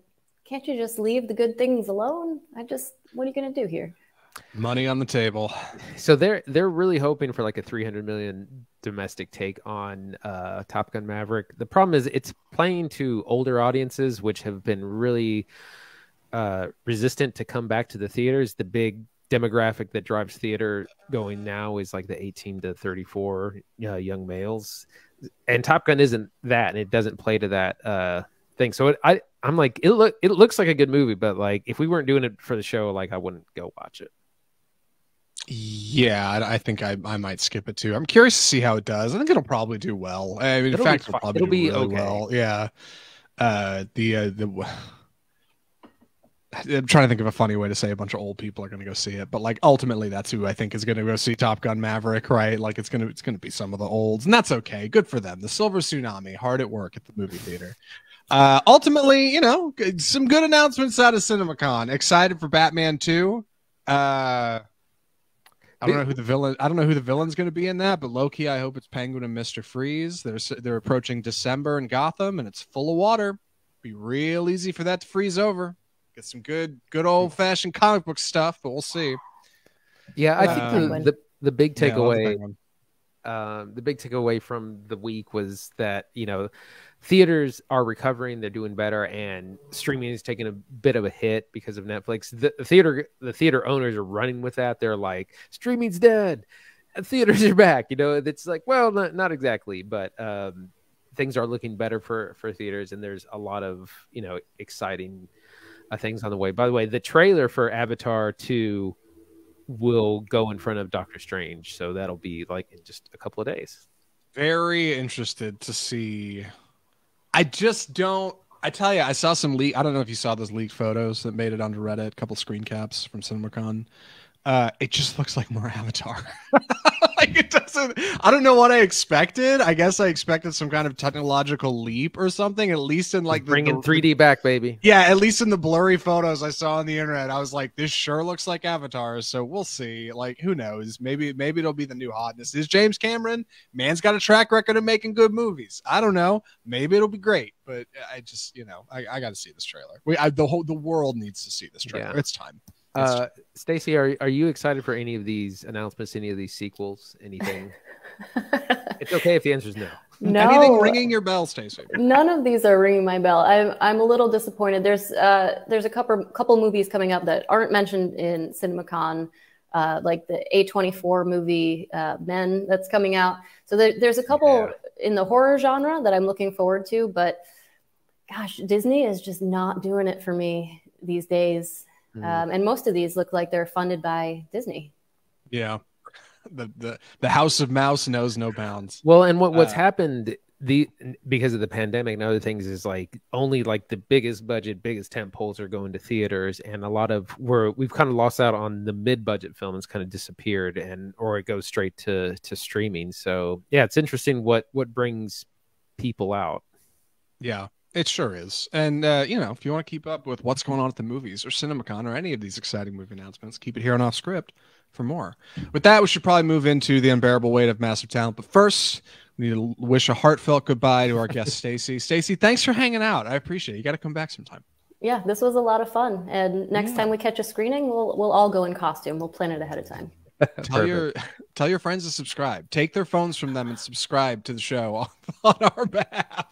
can't you just leave the good things alone? I just, what are you going to do here?
Money on the table.
So they're they're really hoping for like a 300 million domestic take on uh, Top Gun Maverick. The problem is it's playing to older audiences, which have been really uh, resistant to come back to the theaters. The big demographic that drives theater going now is like the 18 to 34 uh, young males, and Top Gun isn't that, and it doesn't play to that uh, thing. So it, I I'm like it look it looks like a good movie, but like if we weren't doing it for the show, like I wouldn't go watch it.
Yeah, I, I think I, I might skip it too. I'm curious to see how it does. I think it'll probably do well. I mean, in fact, it'll probably it'll be really okay. well. Yeah. Uh, the uh, the I'm trying to think of a funny way to say a bunch of old people are going to go see it, but like ultimately, that's who I think is going to go see Top Gun Maverick, right? Like it's gonna it's gonna be some of the olds, and that's okay. Good for them. The Silver Tsunami, hard at work at the movie theater. Uh, ultimately, you know, some good announcements out of CinemaCon. Excited for Batman 2. Uh, I don't know who the villain. I don't know who the villain's going to be in that, but Loki. I hope it's Penguin and Mister Freeze. They're they're approaching December in Gotham, and it's full of water. Be real easy for that to freeze over. Get some good good old fashioned comic book stuff, but we'll see.
Yeah, I think the, the, the big takeaway, yeah, um, the big takeaway from the week was that you know theaters are recovering they're doing better and streaming is taking a bit of a hit because of netflix. The, the theater the theater owners are running with that. They're like streaming's dead. Theaters are back. You know it's like well not, not exactly but um, things are looking better for for theaters and there's a lot of you know exciting uh, things on the way. By the way the trailer for avatar 2 will go in front of doctor strange so that'll be like in just a couple of days
very interested to see I just don't. I tell you, I saw some leak. I don't know if you saw those leaked photos that made it onto Reddit. A couple screen caps from CinemaCon. Uh, it just looks like more Avatar. it doesn't. I don't know what I expected. I guess I expected some kind of technological leap or something. At least in like
the, bringing the, 3D back, baby.
Yeah, at least in the blurry photos I saw on the internet, I was like, this sure looks like Avatar. So we'll see. Like, who knows? Maybe maybe it'll be the new hotness. Is James Cameron? Man's got a track record of making good movies. I don't know. Maybe it'll be great, but I just you know I, I got to see this trailer. We I, the whole the world needs to see this trailer. Yeah. It's time.
Uh, Stacy, are are you excited for any of these announcements? Any of these sequels? Anything? it's okay if the answer is no.
No.
Anything ringing your bell, Stacy?
None of these are ringing my bell. I'm I'm a little disappointed. There's uh there's a couple couple movies coming up that aren't mentioned in CinemaCon. Uh, like the A24 movie uh, Men that's coming out. So there, there's a couple yeah. in the horror genre that I'm looking forward to, but gosh, Disney is just not doing it for me these days. Mm-hmm. Um, and most of these look like they're funded by Disney.
Yeah. The, the the House of Mouse knows no bounds.
Well, and what what's uh, happened the because of the pandemic and other things is like only like the biggest budget, biggest tent poles are going to theaters, and a lot of where we've kind of lost out on the mid budget films kind of disappeared, and or it goes straight to to streaming. So yeah, it's interesting what what brings people out.
Yeah, it sure is. And, uh, you know, if you want to keep up with what's going on at the movies or CinemaCon or any of these exciting movie announcements, keep it here on Off Script for more. With that, we should probably move into the unbearable weight of massive talent. But first, we need to wish a heartfelt goodbye to our guest, Stacy. Stacy, thanks for hanging out. I appreciate it. You got to come back sometime.
Yeah, this was a lot of fun. And next yeah. time we catch a screening, we'll, we'll all go in costume. We'll plan it ahead of time.
tell your tell your friends to subscribe. Take their phones from them and subscribe to the show on, on our behalf.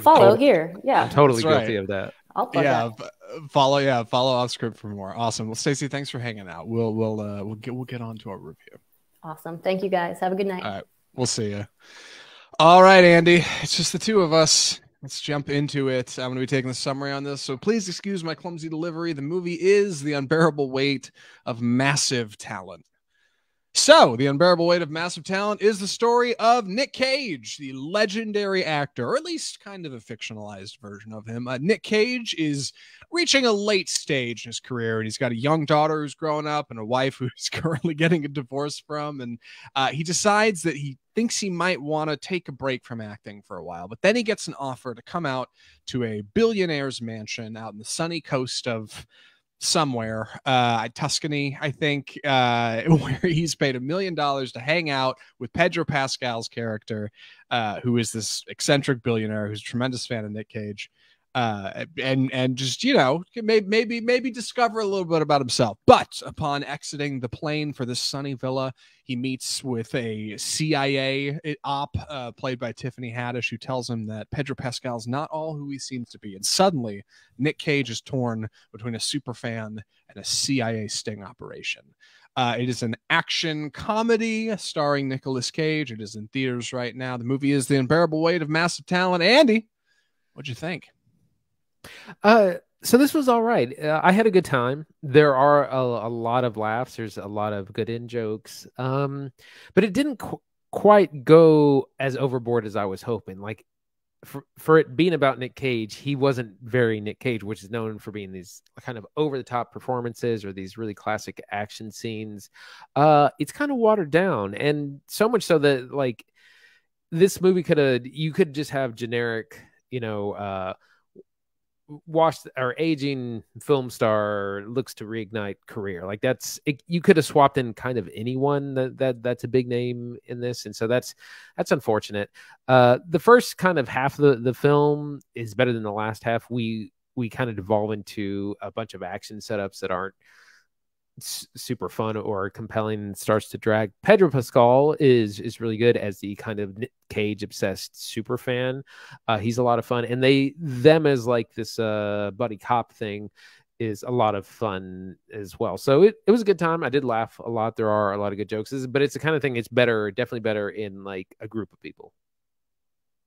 Follow totally, here. Yeah.
I'm totally That's guilty right. of that.
I'll
yeah, that. follow yeah, follow off script for more. Awesome. Well, Stacy, thanks for hanging out. We'll we'll uh we'll get we'll get on to our review.
Awesome. Thank you guys. Have a good night.
All right. We'll see you. All right, Andy. It's just the two of us. Let's jump into it. I'm going to be taking the summary on this. So please excuse my clumsy delivery. The movie is The Unbearable Weight of Massive Talent So, The Unbearable Weight of Massive Talent is the story of Nick Cage, the legendary actor, or at least kind of a fictionalized version of him. Uh, Nick Cage is reaching a late stage in his career, and he's got a young daughter who's growing up and a wife who's currently getting a divorce from. And uh, he decides that he thinks he might want to take a break from acting for a while. But then he gets an offer to come out to a billionaire's mansion out in the sunny coast of somewhere, uh, Tuscany, I think, uh, where he's paid a million dollars to hang out with Pedro Pascal's character, uh, who is this eccentric billionaire who's a tremendous fan of Nick Cage uh, and and just you know maybe maybe maybe discover a little bit about himself. But upon exiting the plane for this sunny villa, he meets with a CIA op uh, played by Tiffany Haddish, who tells him that Pedro Pascal is not all who he seems to be. And suddenly, Nick Cage is torn between a super fan and a CIA sting operation. Uh, it is an action comedy starring Nicolas Cage. It is in theaters right now. The movie is The Unbearable Weight of Massive Talent. Andy, what'd you think?
Uh, so this was all right. Uh, I had a good time. There are a, a, lot of laughs. There's a lot of good in jokes. Um, but it didn't qu- quite go as overboard as I was hoping. Like for for it being about Nick Cage, he wasn't very Nick Cage, which is known for being these kind of over the top performances or these really classic action scenes. Uh, it's kind of watered down, and so much so that like this movie could have you could just have generic, you know. Uh, watch our aging film star looks to reignite career. Like that's it, you could have swapped in kind of anyone that, that that's a big name in this and so that's that's unfortunate. Uh the first kind of half of the, the film is better than the last half. We we kind of devolve into a bunch of action setups that aren't super fun or compelling and starts to drag. Pedro Pascal is is really good as the kind of Nick Cage obsessed super fan. Uh, he's a lot of fun, and they them as like this uh, buddy cop thing is a lot of fun as well. So it, it was a good time. I did laugh a lot. There are a lot of good jokes, but it's the kind of thing it's better, definitely better in like a group of people.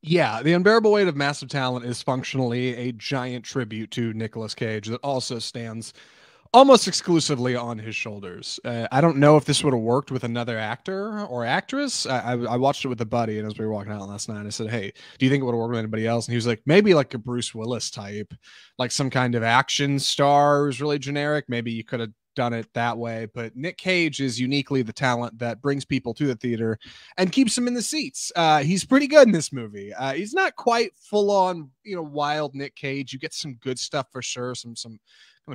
Yeah, the unbearable weight of massive talent is functionally a giant tribute to Nicolas Cage that also stands almost exclusively on his shoulders. Uh, I don't know if this would have worked with another actor or actress. I, I, I, watched it with a buddy, and as we were walking out last night, I said, "Hey, do you think it would have worked with anybody else?" And he was like, "Maybe like a Bruce Willis type, like some kind of action star who's really generic. Maybe you could have." done it that way but nick cage is uniquely the talent that brings people to the theater and keeps them in the seats uh, he's pretty good in this movie uh, he's not quite full on you know wild nick cage you get some good stuff for sure some some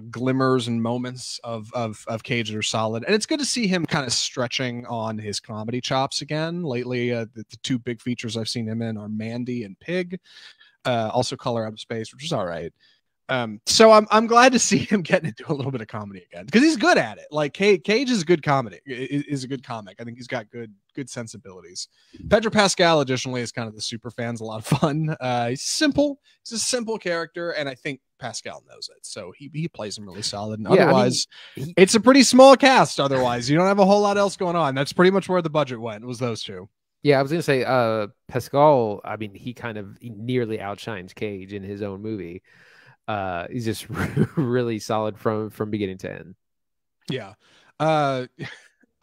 glimmers and moments of of of Cage that are solid, and it's good to see him kind of stretching on his comedy chops again. Lately, uh, the, the, two big features I've seen him in are Mandy and Pig, uh, also Color Out of Space, which is all right. Um, so I'm I'm glad to see him getting into a little bit of comedy again because he's good at it. Like Cage, Cage is a good comedy, is a good comic. I think he's got good good sensibilities. Pedro Pascal, additionally, is kind of the super fans, a lot of fun. Uh, he's simple. He's a simple character, and I think Pascal knows it, so he he plays him really solid. And yeah, otherwise, I mean, he, it's a pretty small cast. Otherwise, you don't have a whole lot else going on. That's pretty much where the budget went. Was those two.
Yeah, I was gonna say, uh, Pascal. I mean, he kind of he nearly outshines Cage in his own movie uh he's just really solid from from beginning to end
yeah uh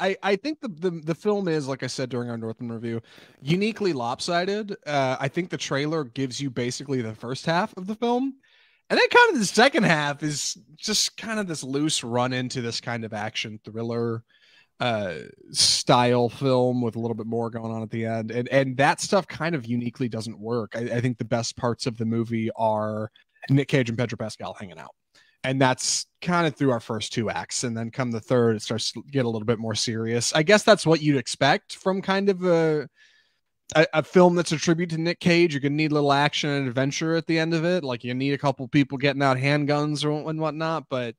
I, I think the, the the film is like I said during our Northman review, uniquely lopsided. Uh, I think the trailer gives you basically the first half of the film, and then kind of the second half is just kind of this loose run into this kind of action thriller uh, style film with a little bit more going on at the end, and and that stuff kind of uniquely doesn't work. I, I think the best parts of the movie are Nick Cage and Pedro Pascal hanging out. And that's kind of through our first two acts. And then come the third, it starts to get a little bit more serious. I guess that's what you'd expect from kind of a a, a, film that's a tribute to Nick Cage, you're gonna need a little action and adventure at the end of it. Like you need a couple people getting out handguns or and whatnot, but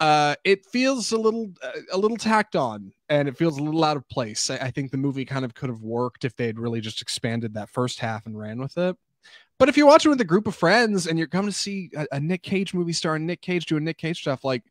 uh, it feels a little a little tacked on, and it feels a little out of place. I, I think the movie kind of could have worked if they had really just expanded that first half and ran with it. But if you're watching with a group of friends and you're coming to see a, a Nick Cage movie starring Nick Cage doing Nick Cage stuff, like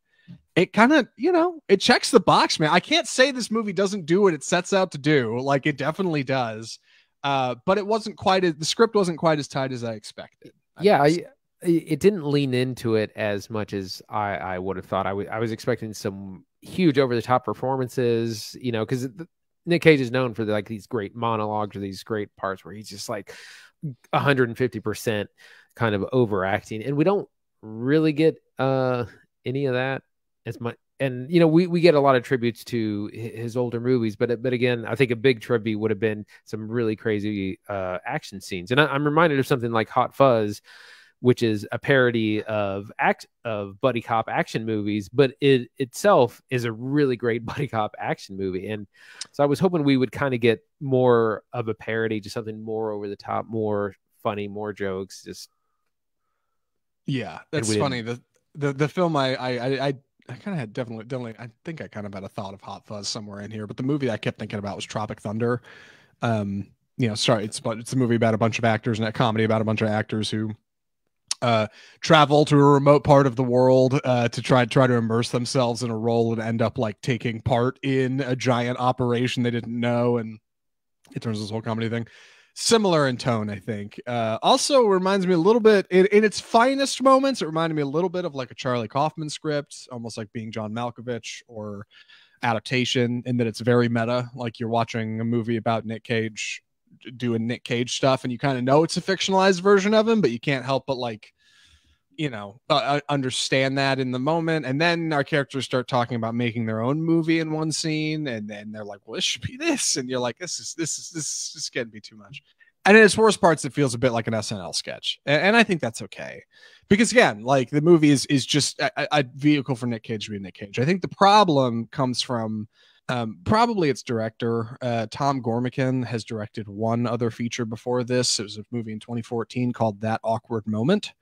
it kind of, you know, it checks the box, man. I can't say this movie doesn't do what it sets out to do. Like it definitely does. Uh, but it wasn't quite as the script wasn't quite as tight as I expected.
I yeah, I, it didn't lean into it as much as I, I would have thought. I, was expecting some huge over the top performances, you know, because Nick Cage is known for the, like these great monologues or these great parts where he's just like 150% kind of overacting and we don't really get uh any of that as much and you know we, we get a lot of tributes to his older movies but but again i think a big tribute would have been some really crazy uh action scenes and I, i'm reminded of something like hot fuzz which is a parody of act of buddy cop action movies, but it itself is a really great buddy cop action movie. And so I was hoping we would kind of get more of a parody, just something more over the top, more funny, more jokes. Just
yeah, that's funny. The the the film I I I, I kind of had definitely, definitely. I think I kind of had a thought of Hot Fuzz somewhere in here, but the movie I kept thinking about was Tropic Thunder. Um, you know, sorry, it's but it's a movie about a bunch of actors and a comedy about a bunch of actors who uh, travel to a remote part of the world uh, to try try to immerse themselves in a role and end up like taking part in a giant operation they didn't know, and it turns this whole comedy thing. Similar in tone, I think. Uh, also reminds me a little bit in, in its finest moments. It reminded me a little bit of like a Charlie Kaufman script, almost like being John Malkovich or adaptation, in that it's very meta. Like you're watching a movie about Nick Cage doing Nick Cage stuff, and you kind of know it's a fictionalized version of him, but you can't help but like, you know, uh, uh, understand that in the moment. And then our characters start talking about making their own movie in one scene, and then they're like, "Well, it should be this," and you're like, "This is this is this is getting to be too much." And in its worst parts, it feels a bit like an SNL sketch, and, and I think that's okay, because again, like the movie is is just a, a vehicle for Nick Cage to be Nick Cage. I think the problem comes from um, probably its director. Uh, Tom Gormican has directed one other feature before this. It was a movie in 2014 called That Awkward Moment.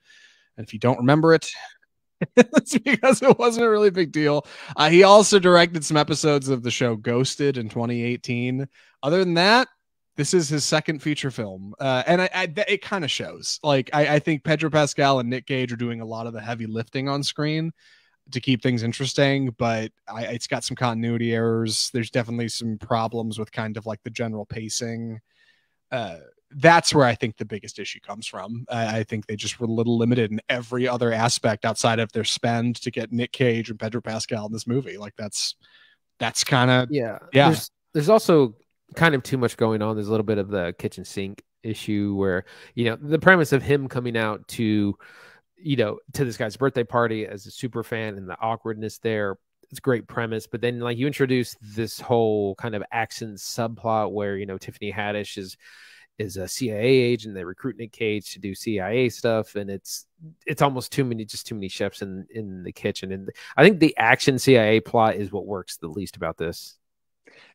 And if you don't remember it, it's because it wasn't a really big deal. Uh, he also directed some episodes of the show Ghosted in 2018. Other than that, this is his second feature film, uh, and I, I it kind of shows. Like I, I think Pedro Pascal and Nick Cage are doing a lot of the heavy lifting on screen, to keep things interesting, but I, it's got some continuity errors. There's definitely some problems with kind of like the general pacing. Uh, that's where I think the biggest issue comes from. I, I, think they just were a little limited in every other aspect outside of their spend to get Nick Cage and Pedro Pascal in this movie. Like that's that's kind of
yeah
yeah.
There's, there's also kind of too much going on. There's a little bit of the kitchen sink issue where you know the premise of him coming out to you know, to this guy's birthday party as a super fan and the awkwardness there. It's great premise, but then like you introduce this whole kind of accent subplot where you know Tiffany Haddish is is a CIA agent. They recruit Nick Cage to do CIA stuff, and it's it's almost too many, just too many chefs in in the kitchen. And I think the action CIA plot is what works the least about this.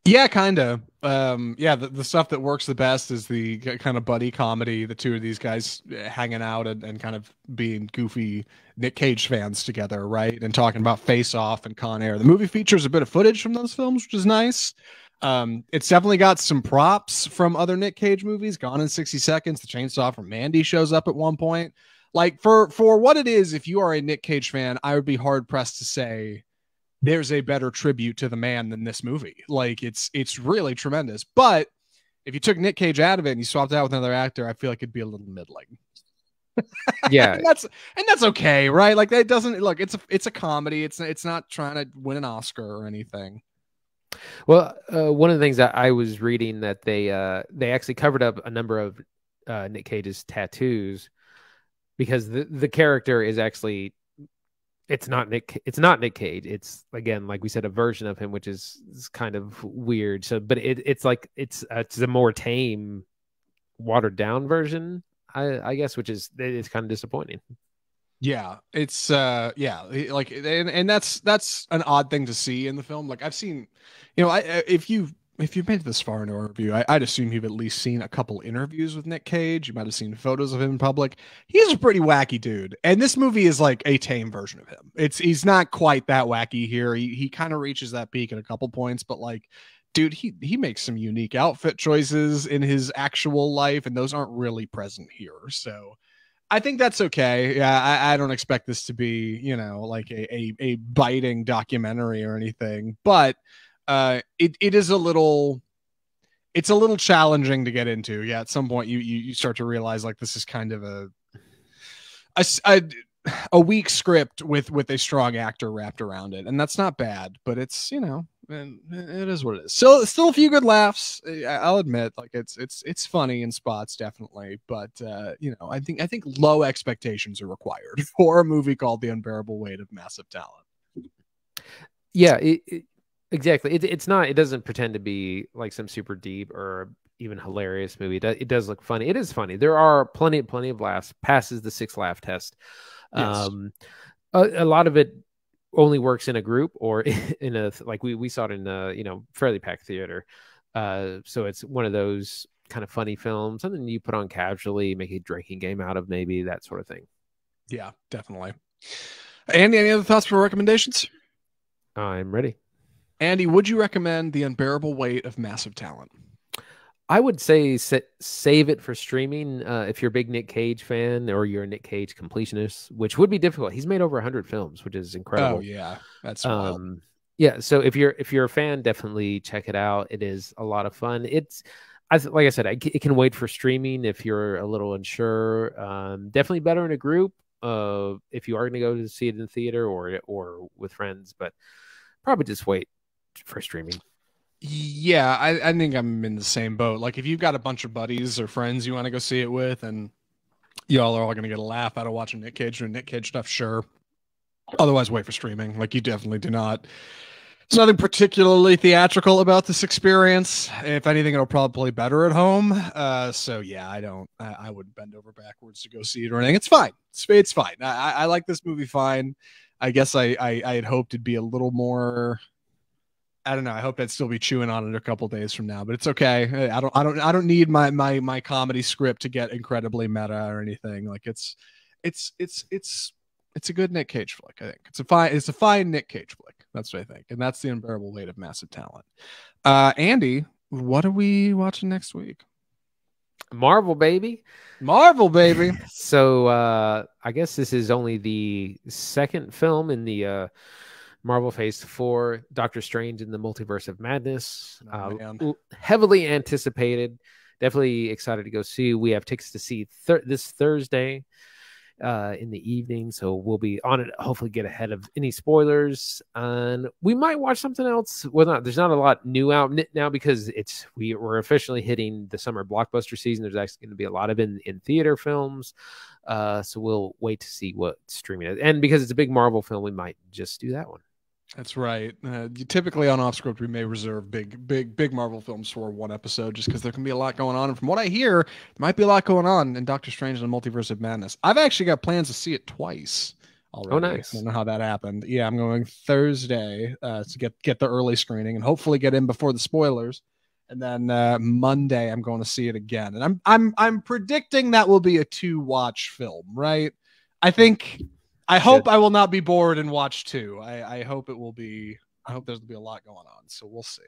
Yeah, kind of. Um, yeah, the, the stuff that works the best is the kind of buddy comedy. The two of these guys uh, hanging out and, and kind of being goofy Nick Cage fans together, right? And talking about Face Off and Con Air. The movie features a bit of footage from those films, which is nice. Um, it's definitely got some props from other Nick Cage movies. Gone in 60 Seconds, the chainsaw from Mandy shows up at one point. Like for for what it is, if you are a Nick Cage fan, I would be hard pressed to say there's a better tribute to the man than this movie. Like it's it's really tremendous. But if you took Nick Cage out of it and you swapped out with another actor, I feel like it'd be a little middling.
Yeah,
and that's and that's okay, right? Like that doesn't look. It's a it's a comedy. It's it's not trying to win an Oscar or anything.
Well, uh, one of the things that I was reading that they uh, they actually covered up a number of uh, Nick Cage's tattoos because the the character is actually it's not Nick. It's not Nick Cage. It's again, like we said, a version of him, which is, is kind of weird. So, but it, it's like it's uh, it's a more tame, watered down version, I, I guess, which is it's kind of disappointing.
Yeah, it's uh yeah, like and, and that's that's an odd thing to see in the film. Like I've seen, you know, I if you if you've made this far in our review, I, would assume you've at least seen a couple interviews with Nick Cage. You might have seen photos of him in public. He's a pretty wacky dude, and this movie is like a tame version of him. It's he's not quite that wacky here. He he kind of reaches that peak at a couple points, but like, dude, he he makes some unique outfit choices in his actual life, and those aren't really present here. So. I think that's okay. Yeah, I, I, don't expect this to be, you know, like a, a, a biting documentary or anything, but uh, it it is a little it's a little challenging to get into. Yeah, at some point you you, you start to realize like this is kind of a, a a, a weak script with with a strong actor wrapped around it, and that's not bad. But it's you know and it is what it is. Still, still a few good laughs. I- I'll admit, like it's it's it's funny in spots, definitely. But uh, you know, I think I think low expectations are required for a movie called The Unbearable Weight of Massive Talent.
Yeah, it, it- exactly. It, it's not. It doesn't pretend to be like some super deep or even hilarious movie. It does, it does look funny. It is funny. There are plenty, plenty of laughs. Passes the six laugh test.
Yes.
Um, a, a lot of it only works in a group or in a like we we saw it in a you know fairly packed theater. Uh, so it's one of those kind of funny films, something you put on casually, make a drinking game out of, maybe that sort of thing.
Yeah, definitely. Andy, any other thoughts for recommendations?
I'm ready.
Andy, would you recommend The Unbearable Weight of Massive Talent?
I would say sa- save it for streaming uh, if you're a big Nick Cage fan or you're a Nick Cage completionist, which would be difficult. He's made over 100 films, which is incredible.
Oh yeah, that's wild.
um, yeah. So if you're if you're a fan, definitely check it out. It is a lot of fun. It's I like I said, I it can wait for streaming if you're a little unsure. Um, definitely better in a group. Uh, if you are going to go to see it in the theater or or with friends, but probably just wait for streaming.
Yeah, I, I think I'm in the same boat. Like if you've got a bunch of buddies or friends you want to go see it with, and y'all are all gonna get a laugh out of watching Nick Cage or Nick Cage stuff, sure. Otherwise, wait for streaming. Like you definitely do not. There's nothing particularly theatrical about this experience. If anything, it'll probably play better at home. Uh, so yeah, I don't. I, I wouldn't bend over backwards to go see it or anything. It's fine. It's, it's fine. I, I I like this movie fine. I guess I, I I had hoped it'd be a little more I don't know. I hope I'd still be chewing on it a couple days from now, but it's okay. I don't. I don't. I don't need my my my comedy script to get incredibly meta or anything. Like it's, it's it's it's it's a good Nick Cage flick. I think it's a fine. It's a fine Nick Cage flick. That's what I think, and that's the unbearable weight of massive talent. Uh, Andy, what are we watching next week?
Marvel, baby.
Marvel, baby.
So uh, I guess this is only the second film in the uh, Marvel Phase Four, Doctor Strange in the Multiverse of Madness.
Oh,
uh, heavily anticipated. Definitely excited to go see. We have tickets to see thir- this Thursday uh, in the evening, so we'll be on it. Hopefully, get ahead of any spoilers, and we might watch something else. Well, not there's not a lot new out now because it's we we're officially hitting the summer blockbuster season. There's actually going to be a lot of in in theater films. Uh, so we'll wait to see what streaming is. And because it's a big Marvel film, we might just do that one.
That's right. Uh, you, typically on off script, we may reserve big, big, big Marvel films for one episode just because there can be a lot going on. And from what I hear, there might be a lot going on in Doctor Strange and the Multiverse of Madness. I've actually got plans to see it twice already.
Oh, nice.
I don't know how that happened. Yeah, I'm going Thursday uh, to get get the early screening and hopefully get in before the spoilers. And then uh, Monday, I'm going to see it again. And I'm I'm I'm predicting that will be a two watch film, right? I think I hope I will not be bored and watch two. I, I hope it will be. I hope there's gonna be a lot going on. So we'll see.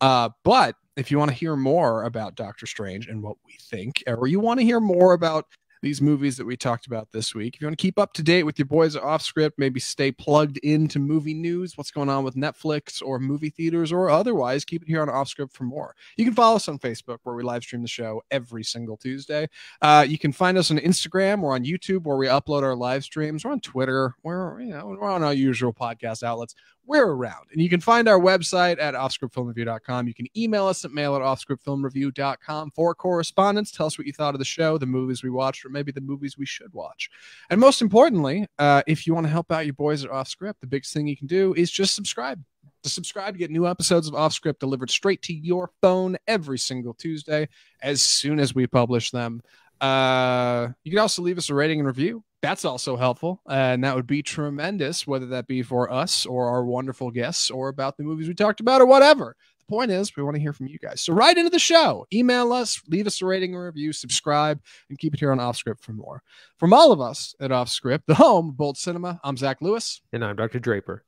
Uh, but if you want to hear more about Doctor Strange and what we think, or you want to hear more about these movies that we talked about this week, if you want to keep up to date with your boys off script, maybe stay plugged into movie news, what's going on with Netflix or movie theaters or otherwise, keep it here on off script for more. You can follow us on Facebook where we live stream the show every single Tuesday. Uh, you can find us on Instagram or on YouTube where we upload our live streams. We're on Twitter. We're you know we're on our usual podcast outlets. We're around, and you can find our website at offscriptfilmreview.com. You can email us at mail at offscriptfilmreview.com for correspondence. Tell us what you thought of the show, the movies we watched, or maybe the movies we should watch. And most importantly, uh, if you want to help out your boys at Off Script, the biggest thing you can do is just subscribe to subscribe to get new episodes of Off Script delivered straight to your phone every single Tuesday as soon as we publish them. Uh, you can also leave us a rating and review. That's also helpful, and that would be tremendous, whether that be for us or our wonderful guests or about the movies we talked about or whatever. The point is, we want to hear from you guys. So, write into the show, email us, leave us a rating and review, subscribe, and keep it here on Off Script for more. From all of us at Off Script, the home of Bold Cinema, I'm Zach Lewis.
And I'm Dr. Draper.